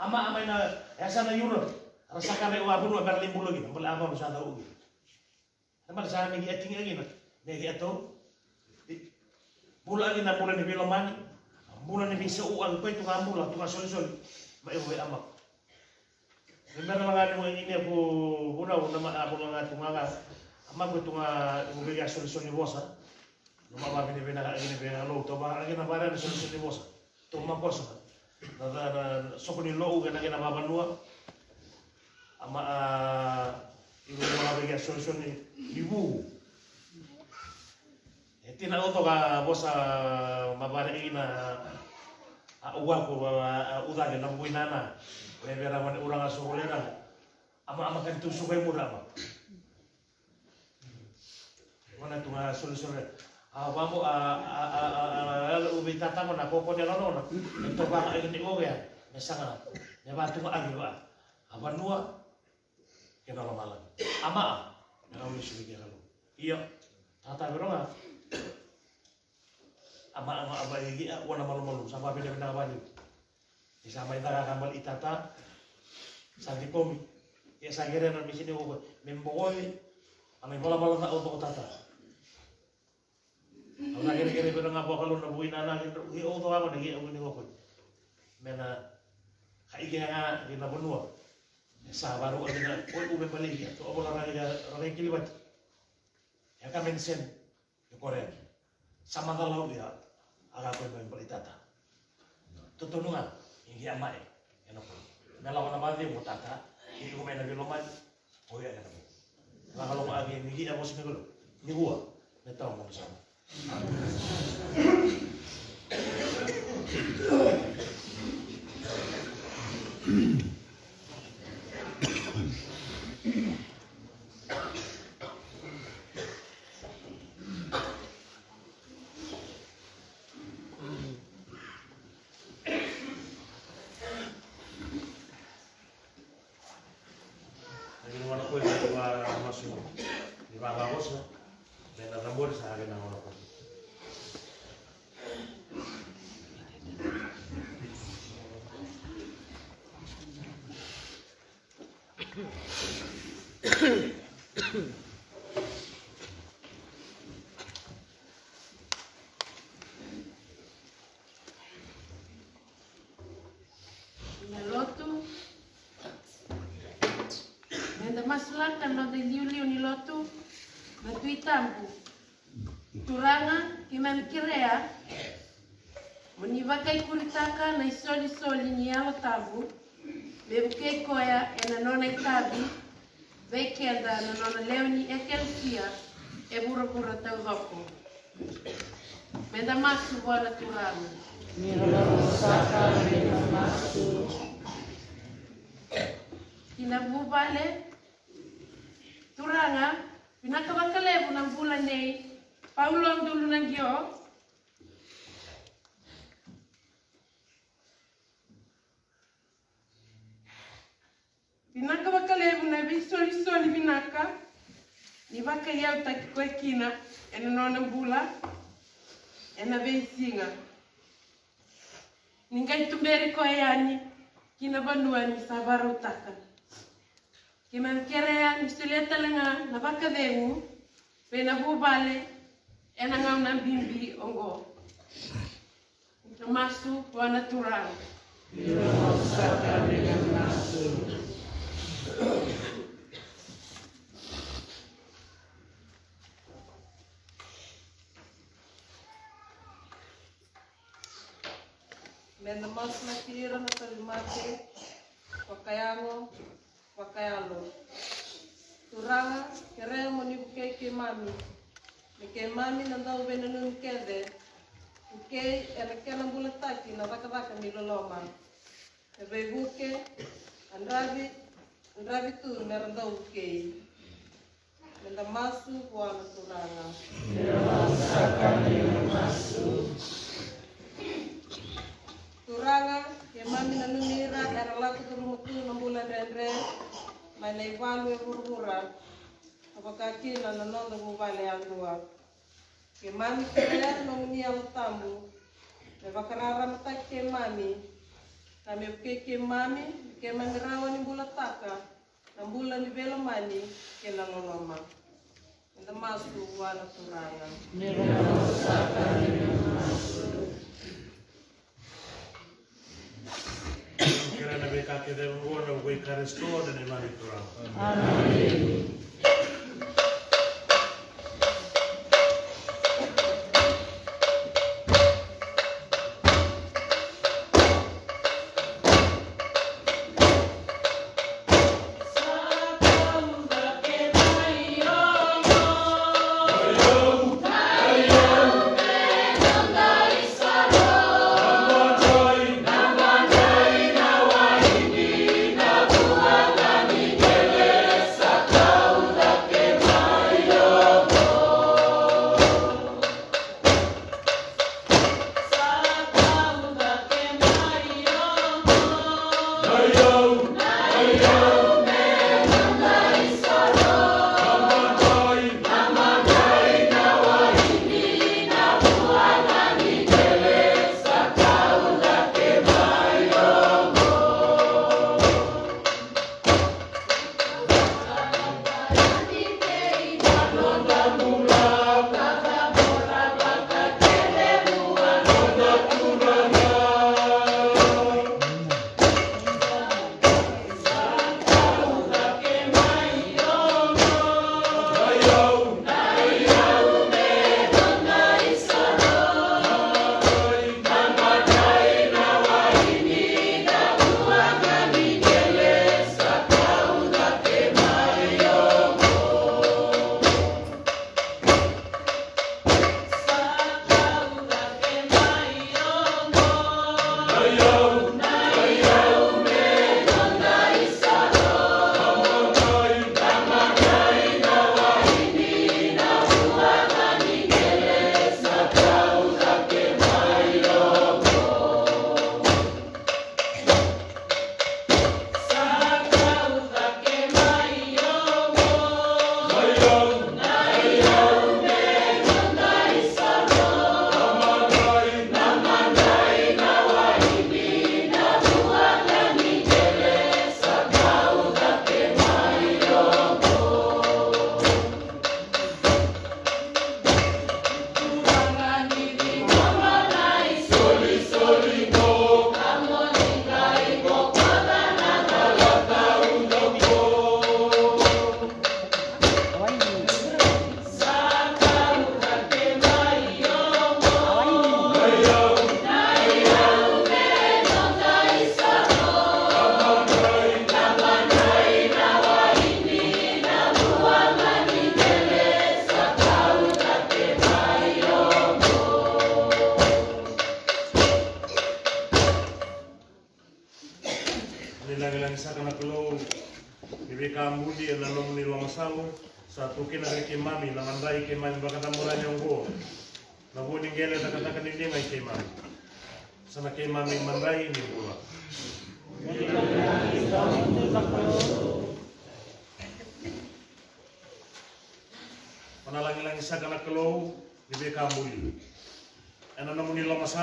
Ama ama na esa na yuro. Rasa kami wa bulu bar limbulo gitu, bulu apa bisa tahu gitu. Nama sa mi dia tinggi lagi nak. Negi ato. Bula lagi na bula ni bilomani. Bula ni bisa uang ko itu kamu lah, tu soli soli. Mai ho ama. Memang mga ano ini buna una ma ako nga tunga ama ko tunga ubiga soli soli bosa. Numa ba bini bina ini bina lo to ba lagi na bara soli soli bosa. Tuma kosa. Na na sokoni lo na kina baba nuwa ama ibu mga bigyan solusyon ni ibu. E tina oto ka bosa mabari na uh, uwa ko uh, uda vera man urang asurulena. Ama ama kan tu sugay mura ama. Mana tu solusyon Ah, vamos a a a a ubi tata mo na koko ni lono na. Ito ba ay ni oge. Mesanga. Ne ba tu agi ba. Abanua kena malam. Ama, kami sudah kira lu. Iya, tata berapa? Ama ama aba lagi, wana malu malu, sama beda beda apa nih? Sama itu akan balik itata, santi komi. Ya saya kira nanti sini gua memboy, ame bola bola tak untuk tata. Kalau kira kira beda ngapa kalau nabuin anak itu, iya untuk apa nih? Iya ini gua Mena, kayak gini kita benua sa baru ada na oi ube balik ya. To obola raga raga kilibat ya ka mensen yo korea sama dalau dia. Aga ko ben balitata to to nunga ingi amae eno ko melawa na badi mo tata. Itu ko mena biloman o ya eno la kalau agi ngi ya mos ngolo ni gua. Neta mo Amen. Nenda maslaka no de liu ni lotu. Na tuitampu. Turanga kimani kirea. Muni vakai kuritaka na isoli soli ni ala tabu. Bebuke koya ena nona itabi. Vekenda na nona leoni ekelsia. E bura bura tau hoko. Menda masu wana turanga. Kinabubale, turanga, pinakabakalebu ng bulan ni Paulo ang dulo ng Diyo. Vinaka wakalevu na visoli soli vinaka. Ni waka yau taki koe kina. Ena nona bula. Ena veisinga. Ningai tumberi koe yani. Kina banua ni sabaro taka. Kina kerea ni suleta lenga na waka vengu. Pena hubale. Ena ngau na bimbi ongo. Masu wa natural. Mena mas na kira na talimate, wakayango, wakayalo. Turanga, kere mo ni buke ke mami. Ni ke mami na dau bena nun kede. Buke, ela kena bula taki na raka raka mi loloma. E vai buke, andravi, andravi tu mera dau buke. Menda masu buana turanga. Turanga, ke mami na numira, era laku turumutu na bulan rendre, mai na iwalu e hurhura, apakakina na nondo muvale angua. Ke mami kere no ni al tambu, me vakarara ke mami, na me ke mami, ke ni bula na bula ni mani, ke na loloma. Enda masu wala turanga. Kira na beka ke de ngona we kare store ne mani tura. Nilang-ilang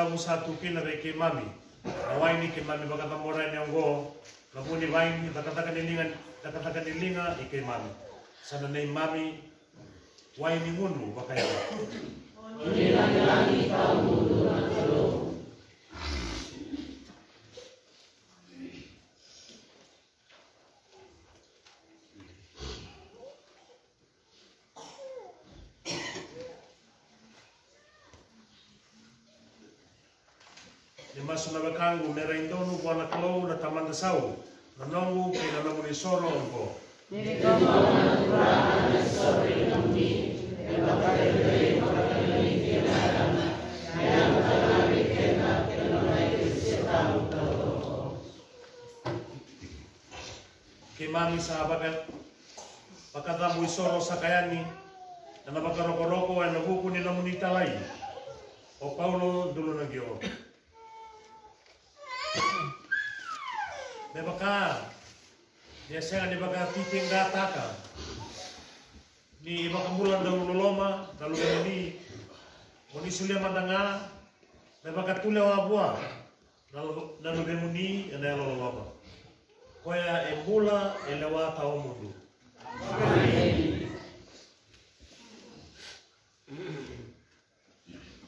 sabu satu kina be ke mami. Awai ni ke mami baka tamora ni ongo. Namu ni wain ni takataka ni linga takataka ni linga ike mami. Sana nei mami wai ni ngunu baka ya. Ni masu na bakangu mera indonu buana kelou na tamanda sau. Na nongu ke na namu ni soro ongo. ke mami sa baka baka tamu isoro sa kayani na baka roko-roko ay nabuko ni namu ni talay o Paulo dulo na giyo me baka dia saya ni baka titing gataka ni baka bulan dalu loloma dalu ni Oni sulia mandanga me baka tule wa bua dalu dalu demuni ena loloma koya e bula e lewa tau mundu.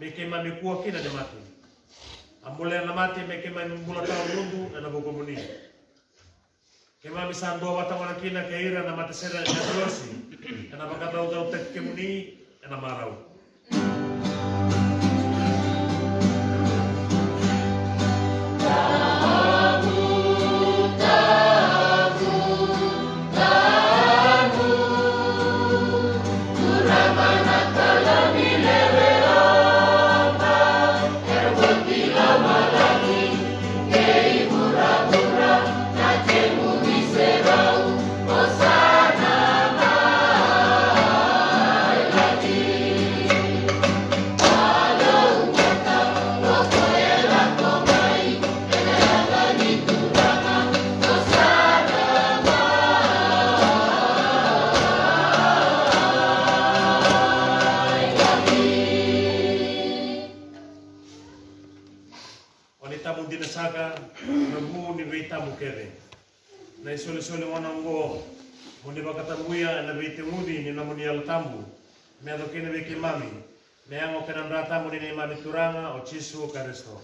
be ke mami kuwa kina de mate ambule na mate be ke mami bula tau mundu ena bo komuni ke mami sando wata wana kina ke ira na mate sera na tulosi ena baka tau tau tek ke ado kene vei kimami me ango kena nda tamu ni ni mami turanga o chisu o karesto.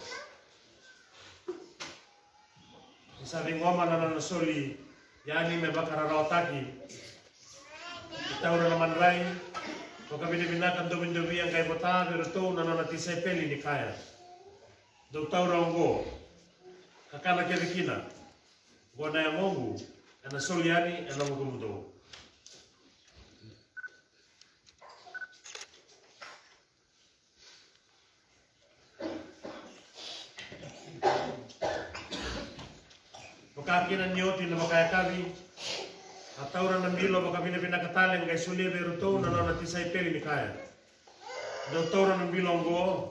Isa ngoma na na soli yani me bakara raotaki. Itaura na manrai ko kabini binakan do bindo yang kai bota pero to na na tisai peli ni kaya. Do taura ongo kakana kina go na ngongu ana soliani ana mugumundo Makakina nyoti na makaya kabi Ataura na milo baka bina bina kataleng kay sulia beru to na na tisay peli ni kaya. Do taura na bilongo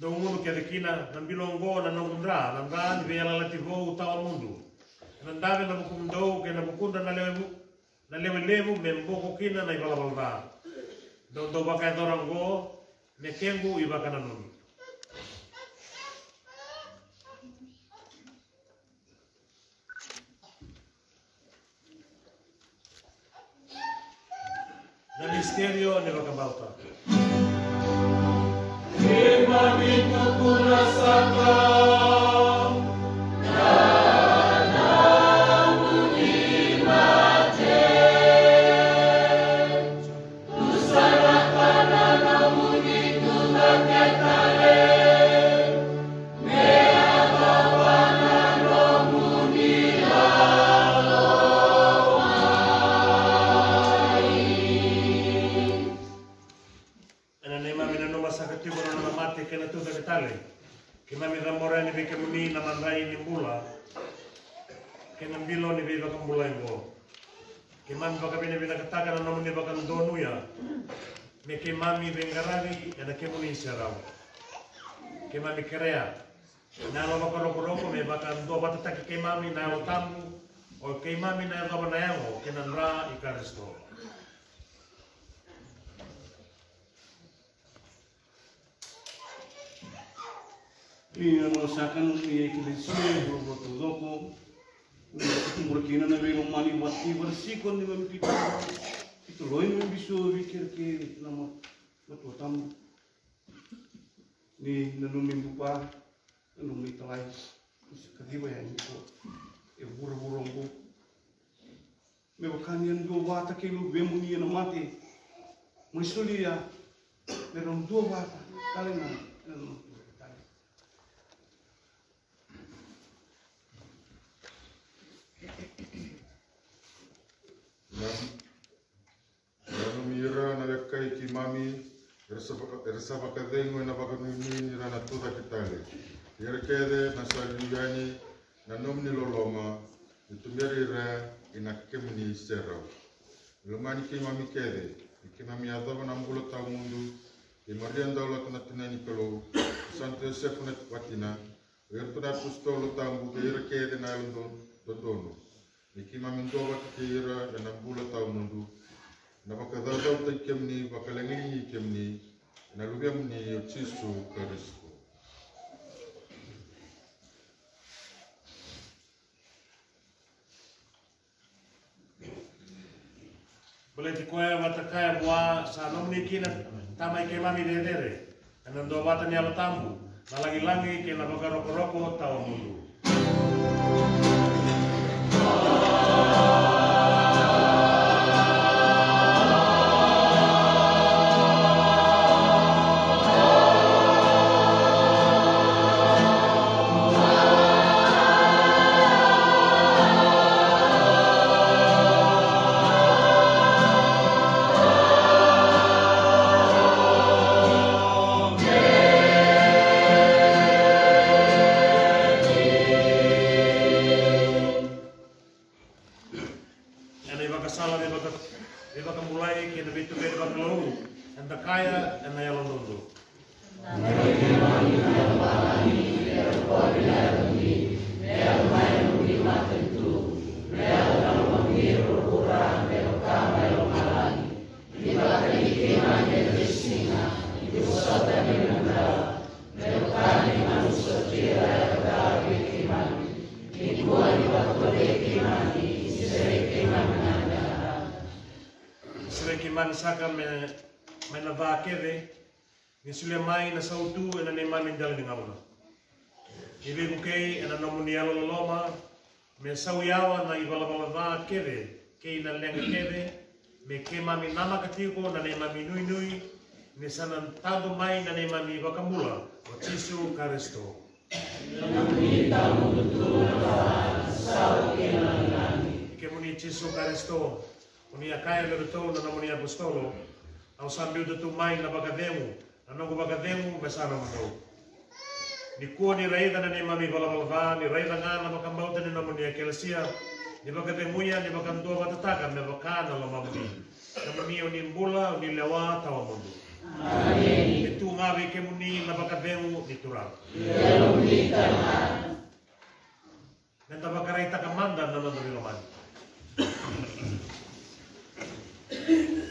do mundu ke kina na bilongo na nongundra na ndani be yala lati go utawa mundu. Na ndave na bukundo ke na bukunda na lewu na lewu lewu me mboko kina na ibala balba. Do do baka dorango me del misterio Nebuchadnezzar. Firmamento cura sagrado. Na mandai ni mula. Ke na bilo ni viva ka mula ingo. Ke mami baka bina bina kataka na namu ni ndonu ya. Me ke mami vengarari ya na ke muni serau. Ke mami kerea. Na lo baka roko roko me baka ndo bata taki ke mami na o tambu. O ke mami na o na yango ke na nra i karisto. Ina no sakan ni ke le sue ho ho to doko. Ina ke mur kina na velo mani wati bersiko ni mem kita. Itu loin mem bisu vikir ke nama watu tamu. Ni nanu minggu pa nanu mi talai. Kadiba ya ni ko. E buru burungu. Me bakanian do wata ke lu bemu ni na mate. Muisuli ya. Me rom do wata. Kalena. Nanu. Nanu mira na rekai ki mami Ersa baka dengo na baka mimi na tuta kitale. Yere kede na sa yugani na nomni loloma itumeri ra ina kemni serau. Lumani ki mami kede ki mami adaba na mbula ta mundu i marian daula tuna tinani pelo santo Yosef na watina yer tuna pustolo tambu ke yere kede na lundo dodono. Iki mami ndoba ki yera na mbula ta mundu na bakadadaw tay kemni bakalangini kemni na lubiam ni Yesu Kristo. Boleh ti koe wata kaya mua sa nomni kina tamai ke mami de dere. Ana ndo wata ni alo tambu. Na langi langi ke na baka roko roko tawa mundu. Ana mami nama katiko na nei mami nui nui ne sana tado mai na nei mami wakamula o Jesu Karisto. Ke muni Jesu Karisto, muni akai le rutou na muni apostolo, au sambiu de tu mai na bagademu, na nongo bagademu me sana mandou. Ni kua ni raida na nei mami vala ni raida nga na makambauta ni na muni kelesia ni bagademuya ni bakandoa batataka me bakana lo mamuni. Na muni o ni mbula o ni lewa tawa mundu. Amen. E tu ngawe ke muni na bakademu ni turau. Nenta bakarai takamanda na nando vilomani. Amen.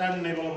Koe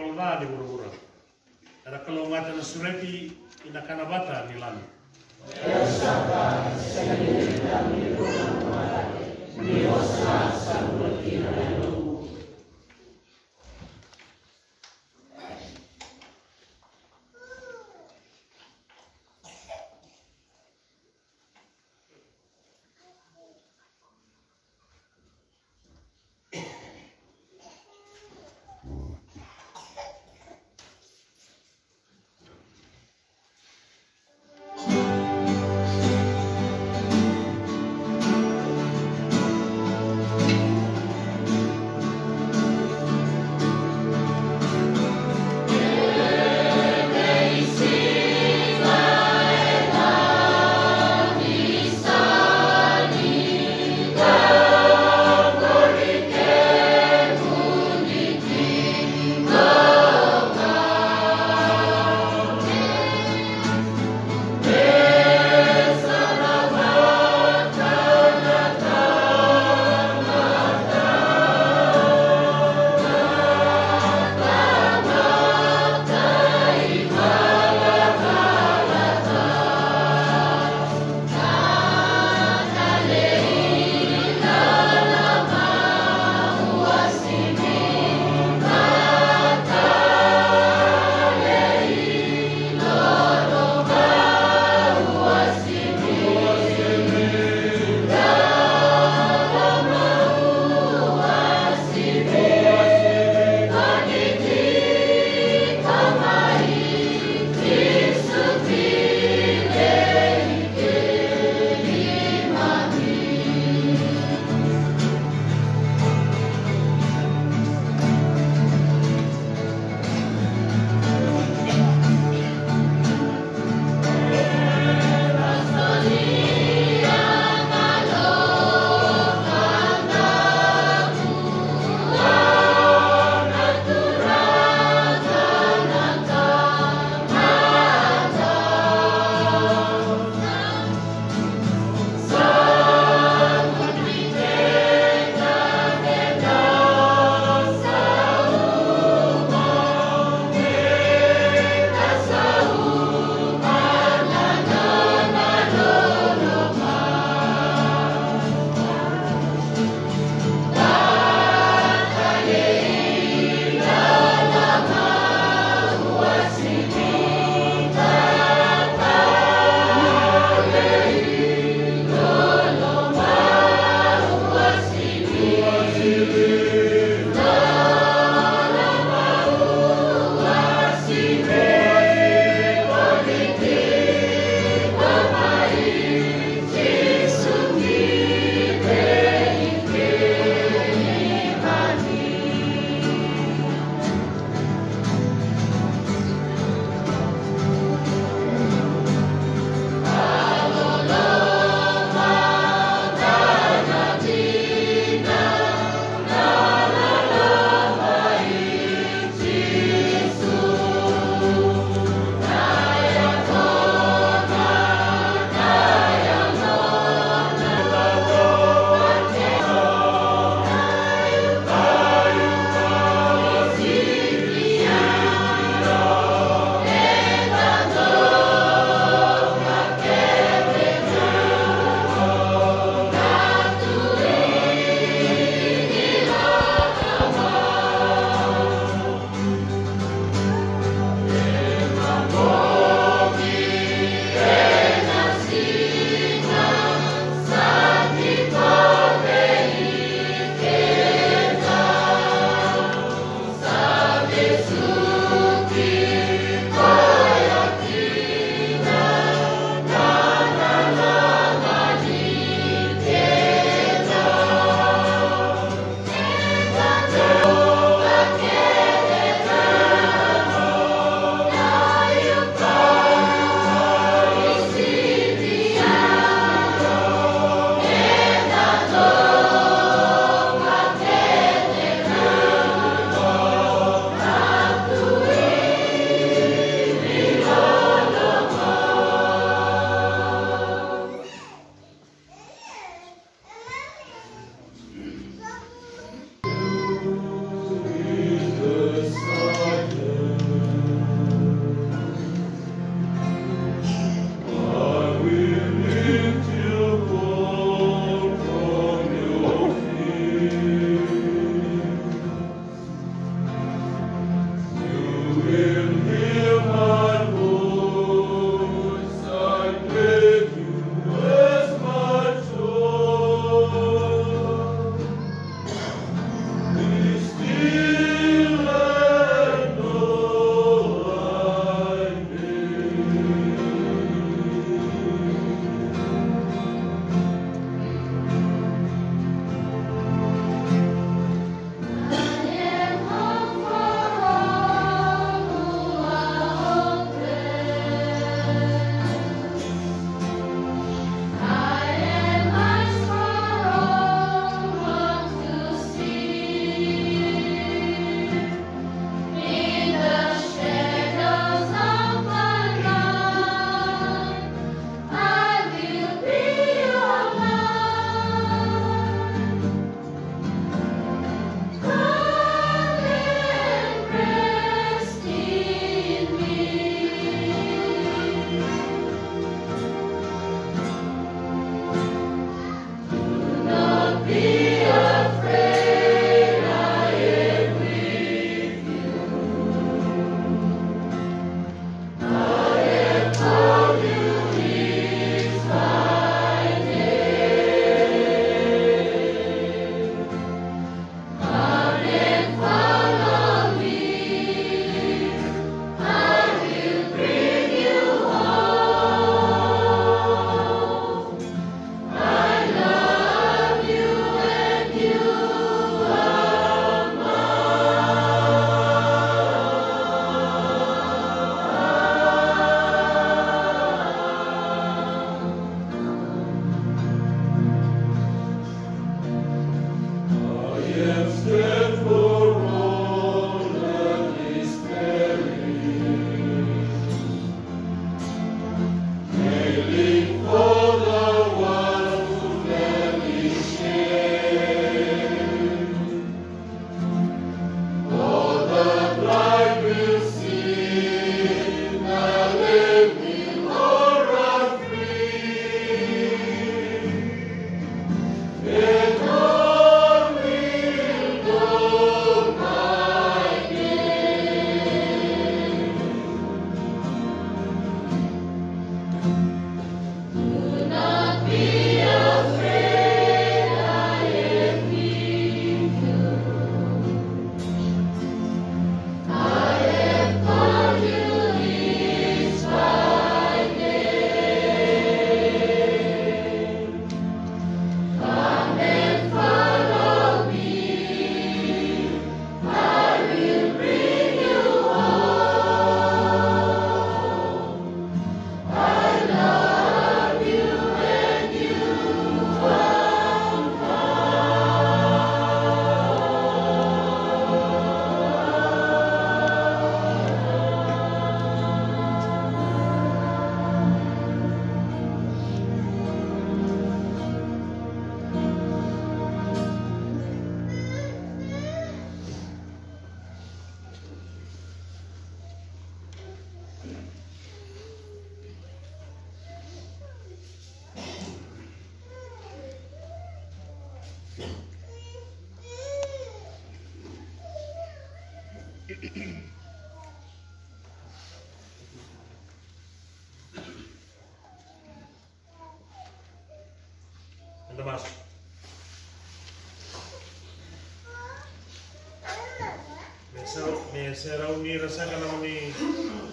Me será unir rasa kana mami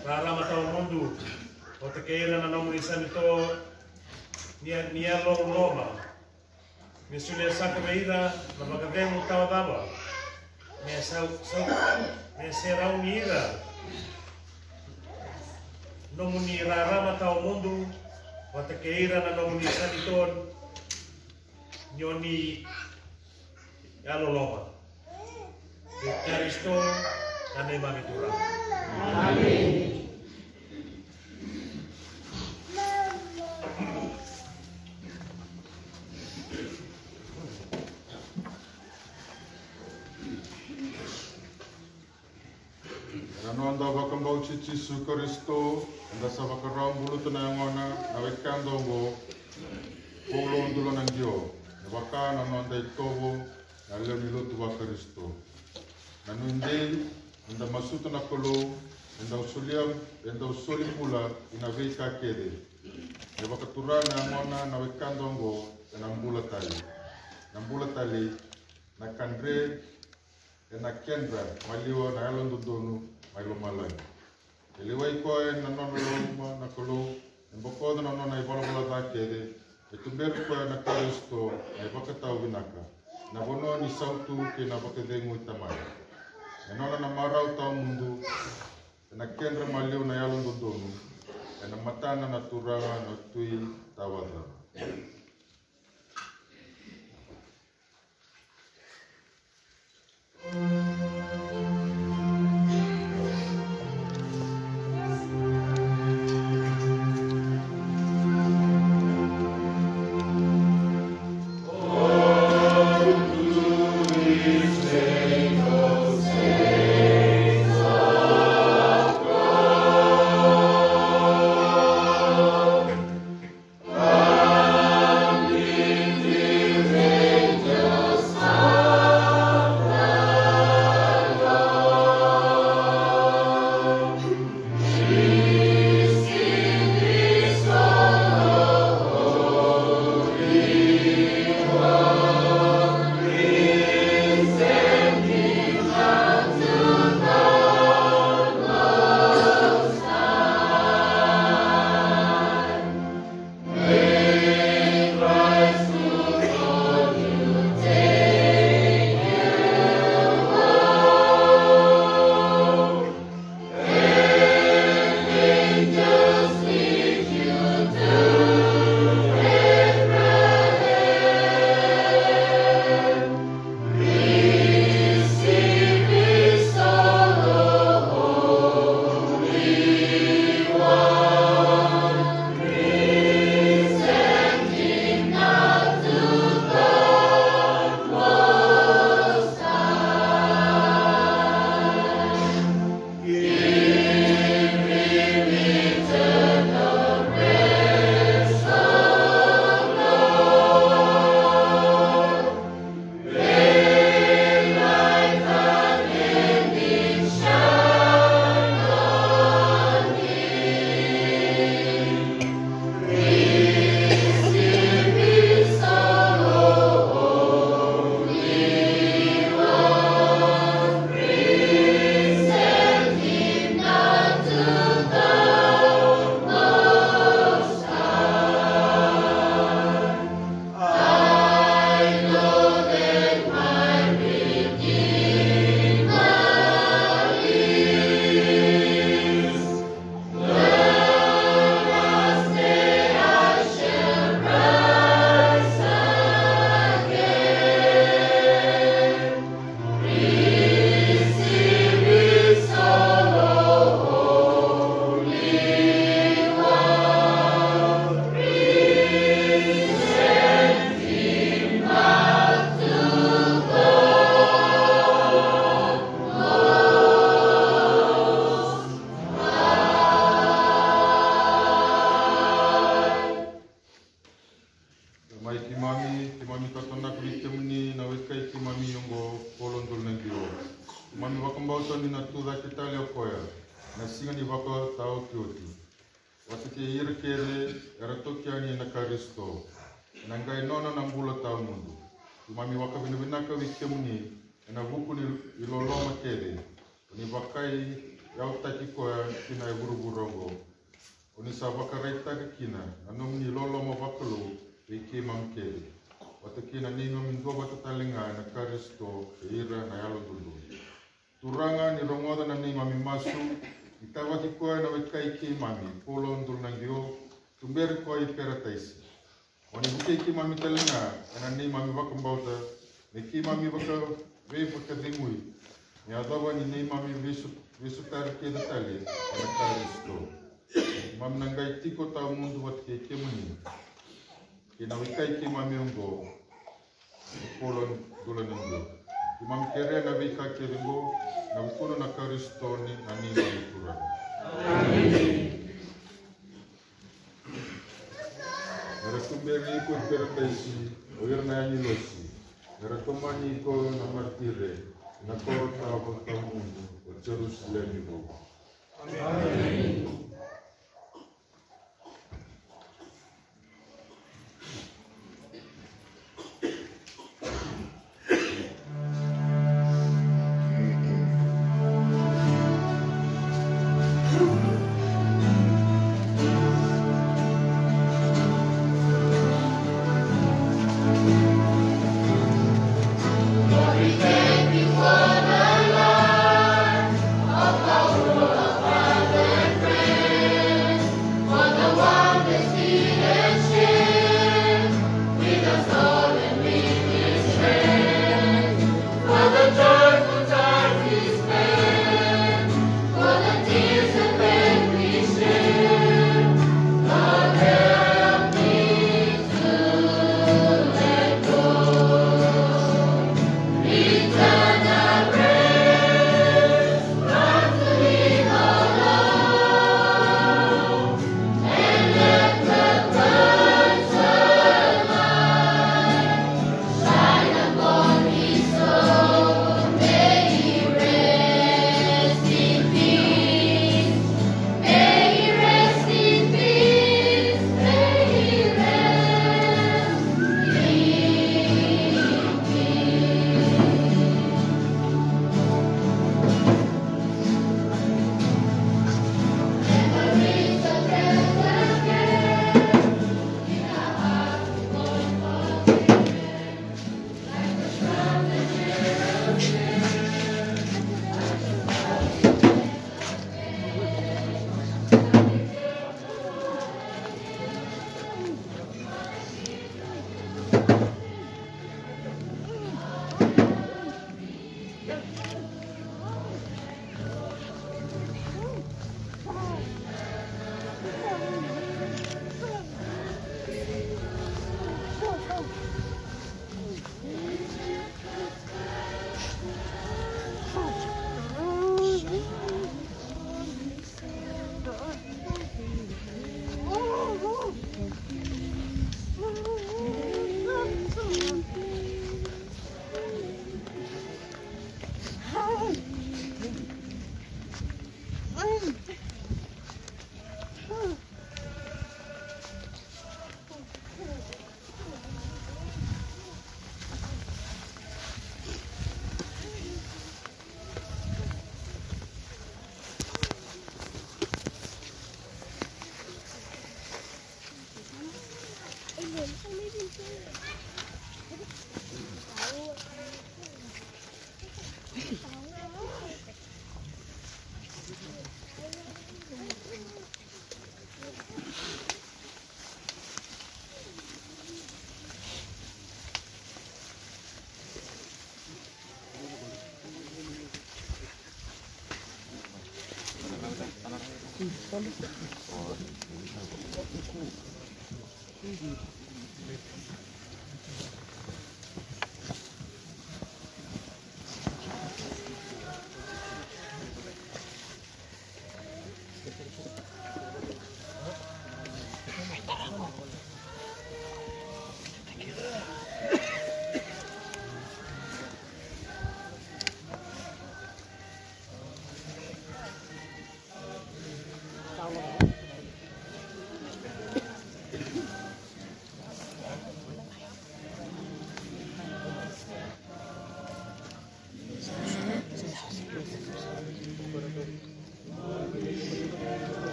rara mata o te keira na nomu isa ni to nia nia lo loma. Me sulia saka veida na makavemu tawa dava. Me sa sa me será unida. Nomu ni rara mata o mundo. O te keira na ni ni Nyoni Cristo. În undei, în da na colo, în da usulia, în da usuli pula, în a vei ca na Ne va na vecando ango, în ambula tali. În ambula tali, na kandre, în a kendra, mai na alondu donu, mai lomalai. Elewa ikoe na nono loma, na colo, în bocoda na nona, i valavala kede, chede, e tu bercoe na Cristo, na i vacatau. Na bono ni sautu ke na baka dengu itamai. E nono na marau tau mundu, e na kendra maliu na yalon dodonu, e na matana na turanga na tui tawada. Amen.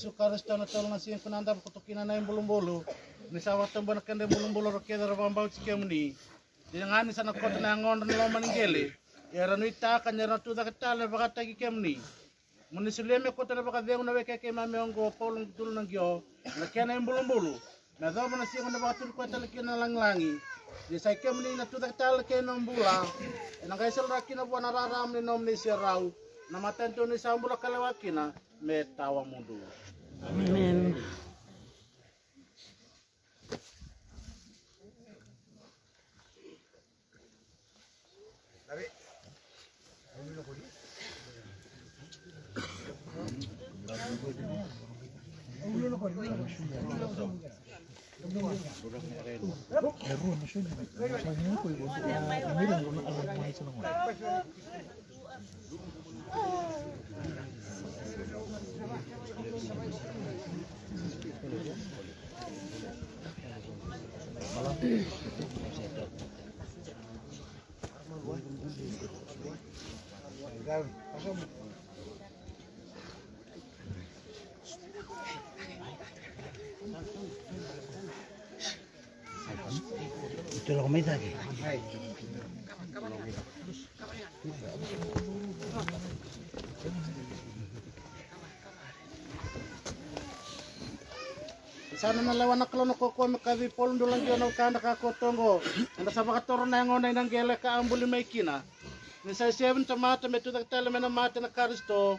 Sukaris tanah tolong ngasih yang penanda kutukin na yung bulong-bulo. Ni sawat ang banak kanda bulong-bulo rakya na rabang bawat si kemuni. Di nga ni sana kota na ngon na lo maningele. Ya ranu ita kan ya ratu da katala baka tagi kemuni. Muni suleme kota na baka deng na weke ke mame ongo polong tul nang gyo. Na kya na yung bulong-bulo. Na daw na na kota na langlangi. Di sa kemuni na tu da katala ke nang bula. Nang kaisal raki na buwan nararam ni nom ni. Na matento ni sa bula kalawakina me tawa mundu. Amen. Ito lang kumita lagi. Sana na lawan naklo no koko makavi polon dulang jono kanda ka kotongo. Anda sa baka toro na ngona nang gele ka ambuli may kina. Ni sa seven tomata me tu tele mena mata na karisto.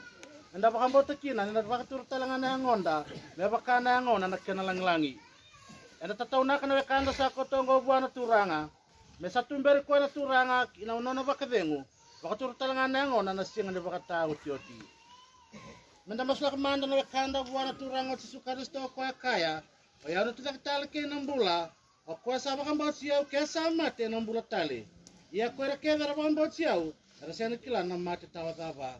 Anda baka mbota kina anda baka turo talanga na ngonda. Me baka na ngona na kana lang langi. Anda tataw na kana kanda sa kotongo buana turanga. Me sa tumberi ko na turanga ina unono baka dengu. Baka turo talanga na ngona na singa ni baka tioti. Menda masuk ke mana na kanda buana turang o sisu karisto ko kaya. O ya no tutak tal ke nang bula. O ko sama kan bot siau ke sama te nang bula tali. Ko ra ke dara siau. Ra sen kila na mate tawa tawa.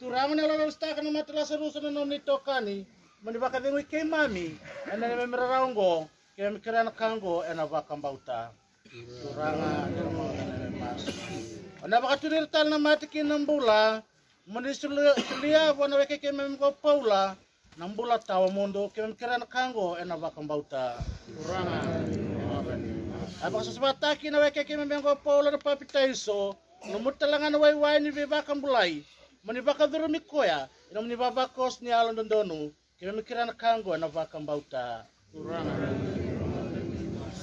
Turang na lolo sta kan mate la seru sen no ni tokani. Mani baka dengu ke mami. Ana me merarongo ke mi kira na kango bauta. Turanga na mo na mas. Ana baka tulir tal na ke nang bula. Mani sulia sulia wana weke ke mem ko paula nambula tawa mundo ke mem kirana kango ena bakam bauta uranga. Apa sesuatu kina weke ke mem ko paula na papita iso numutalangan wai wai ni be bakam bulai. Mani baka duru mikoya ina mani babakos ni alon dondonu ke mem kirana kango ena bakam bauta uranga.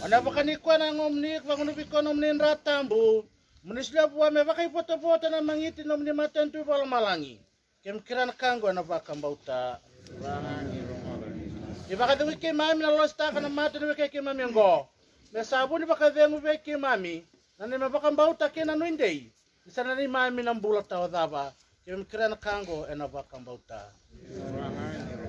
Ana baka ni kwa na ngomni kwa ngono biko nomni ratambu. Menisla buah me baka foto-foto na mangiti nomni matan tu bal malangi. Kem kiran kanggo na baka mbauta. Di baka tu ke mami na los taka na matan we ke mami ngo. Me sabu ni baka vengu we ke mami. Na ni me baka mbauta ke na nuindei. Isa na ni mami na mbula tawa daba. Kem kiran kanggo na baka mbauta. Suri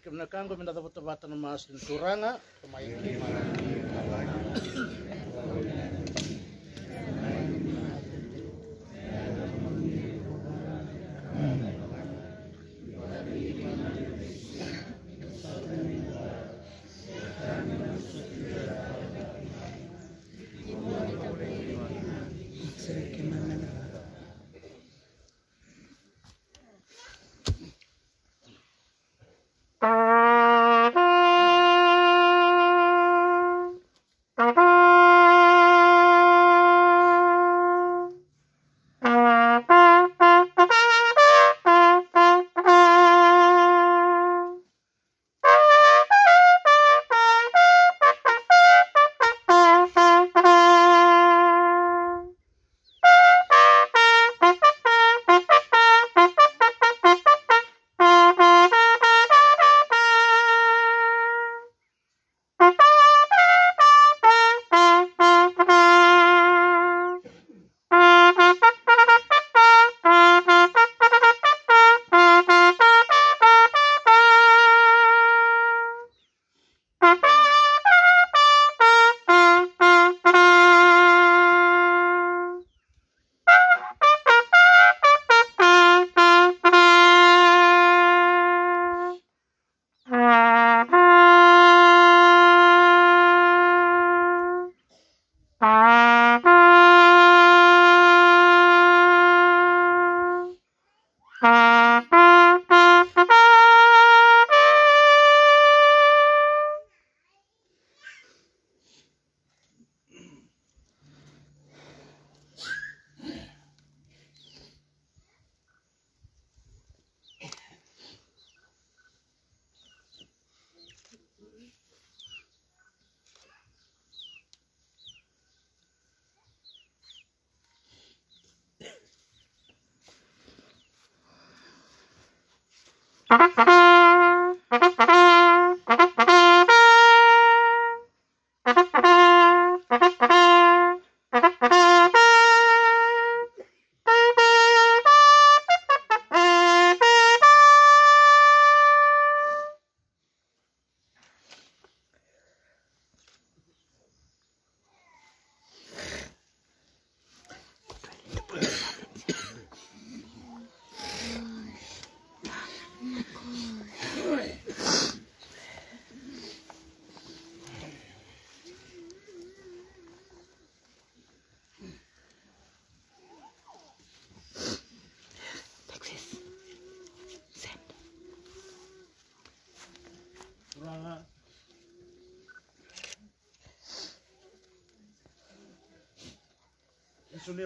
kem na kanggo minta tapu bata na mas din turanga. Tumayin Kuranga.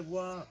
voir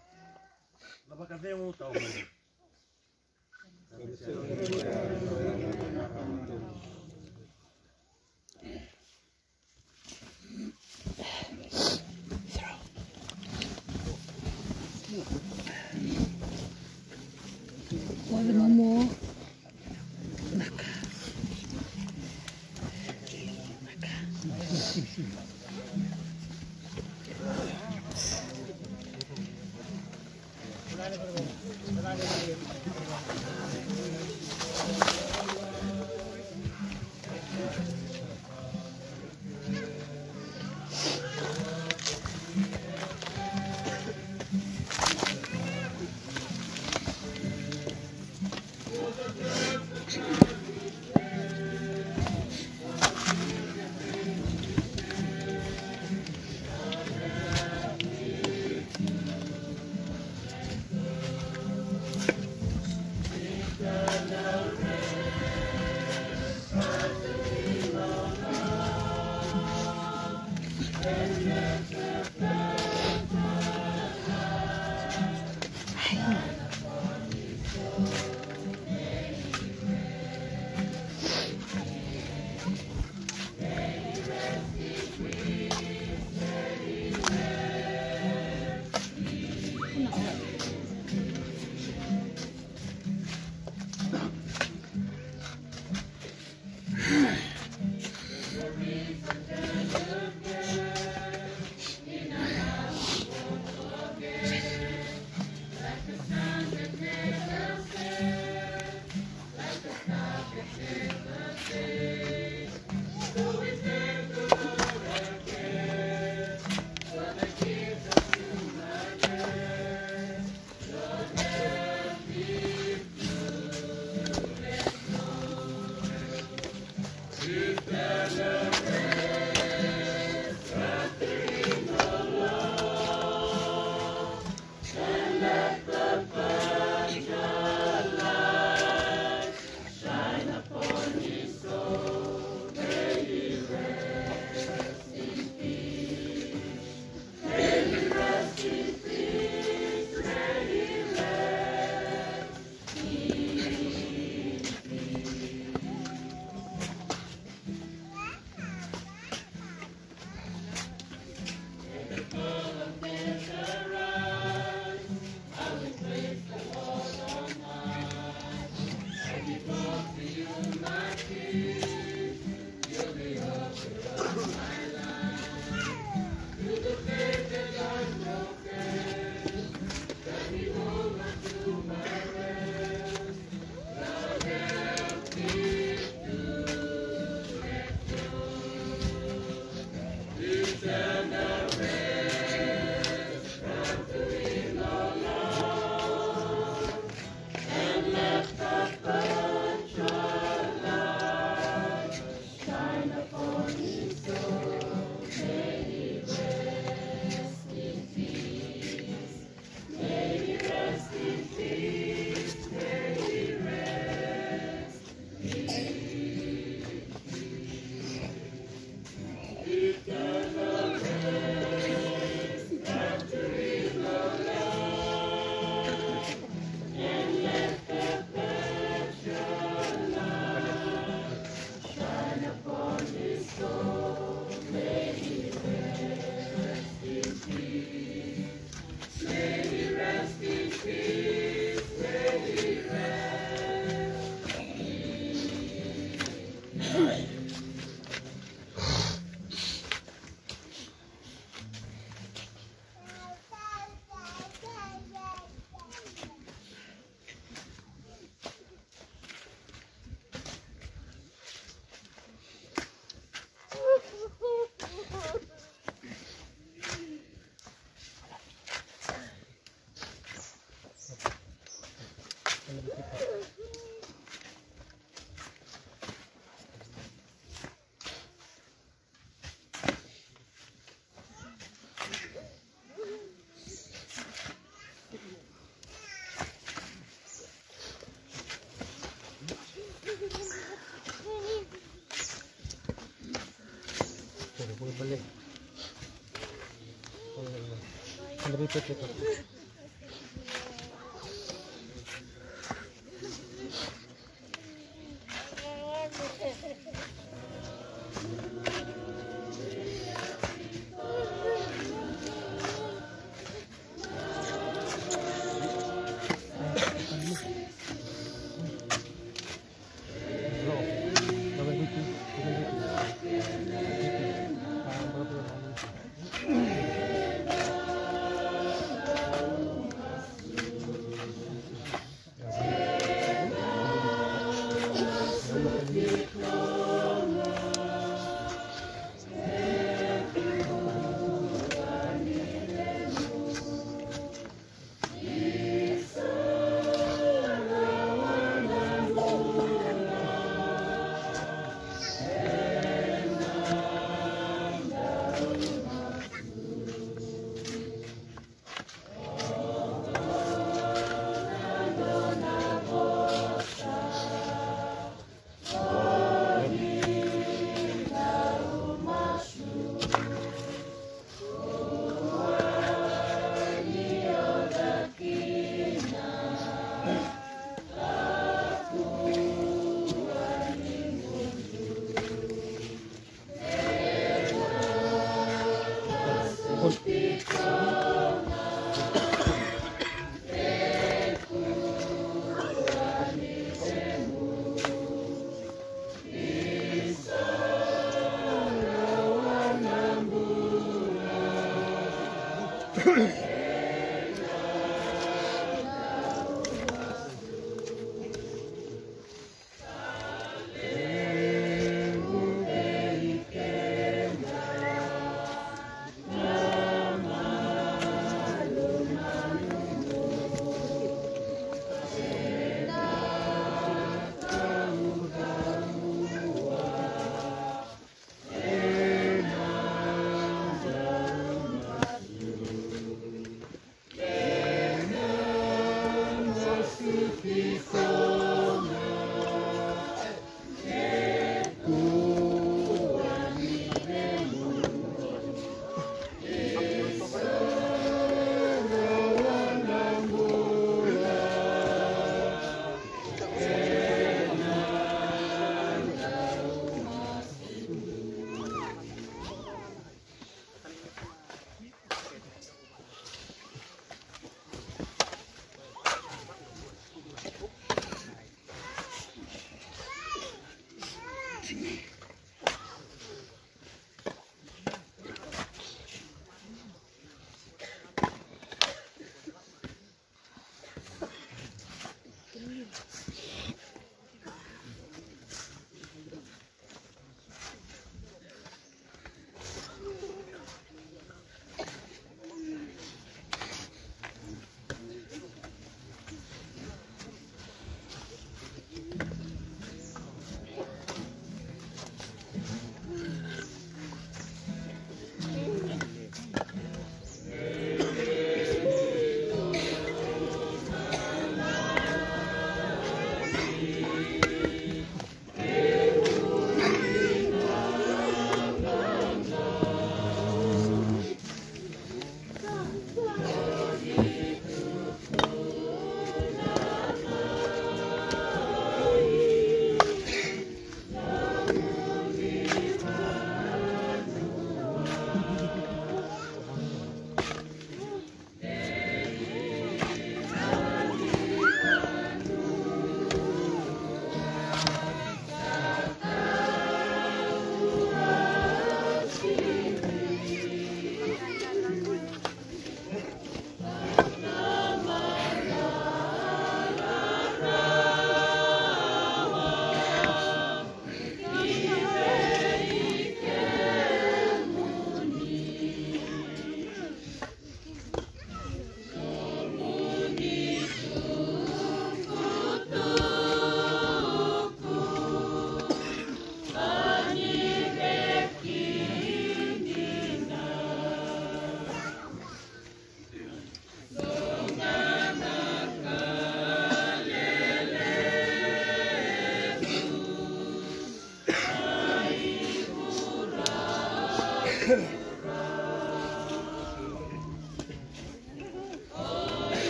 Boleh balik. Repeat itu.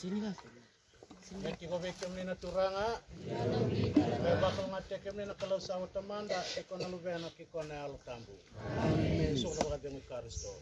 Sini lah. Yaki ko bekem ni naturanga. Be bakal ngate kem ni nakalaw sa utamanda eko na lubena ki ko na alo tambu. Amen. So na bakal jeng Kristo.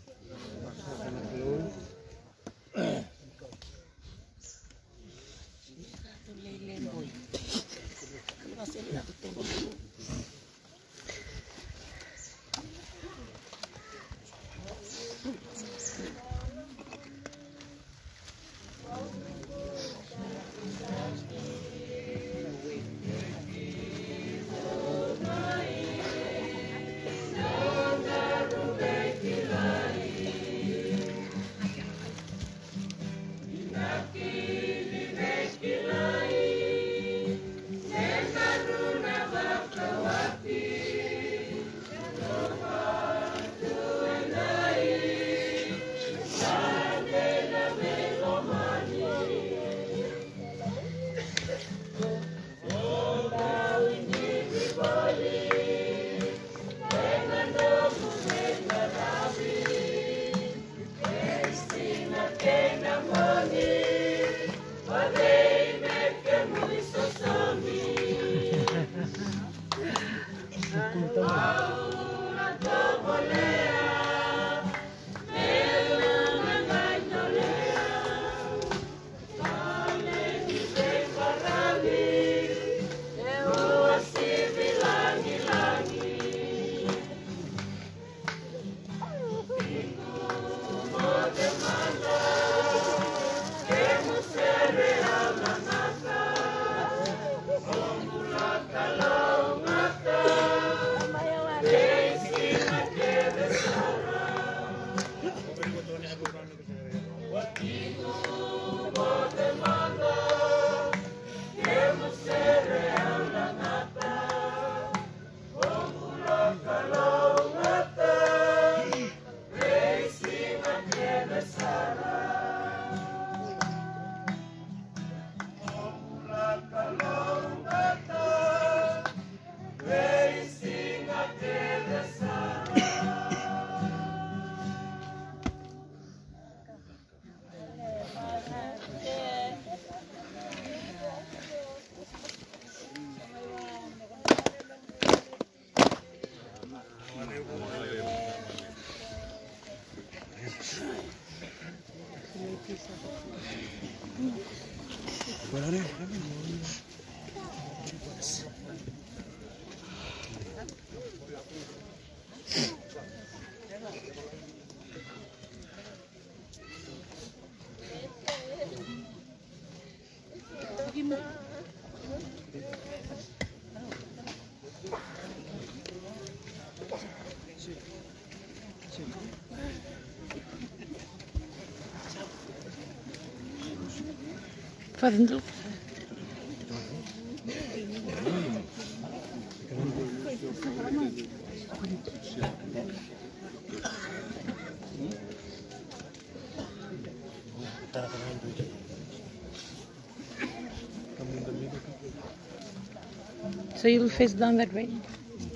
So you'll face down that way?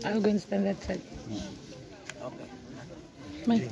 I'll go and stand that side. Okay. Mine.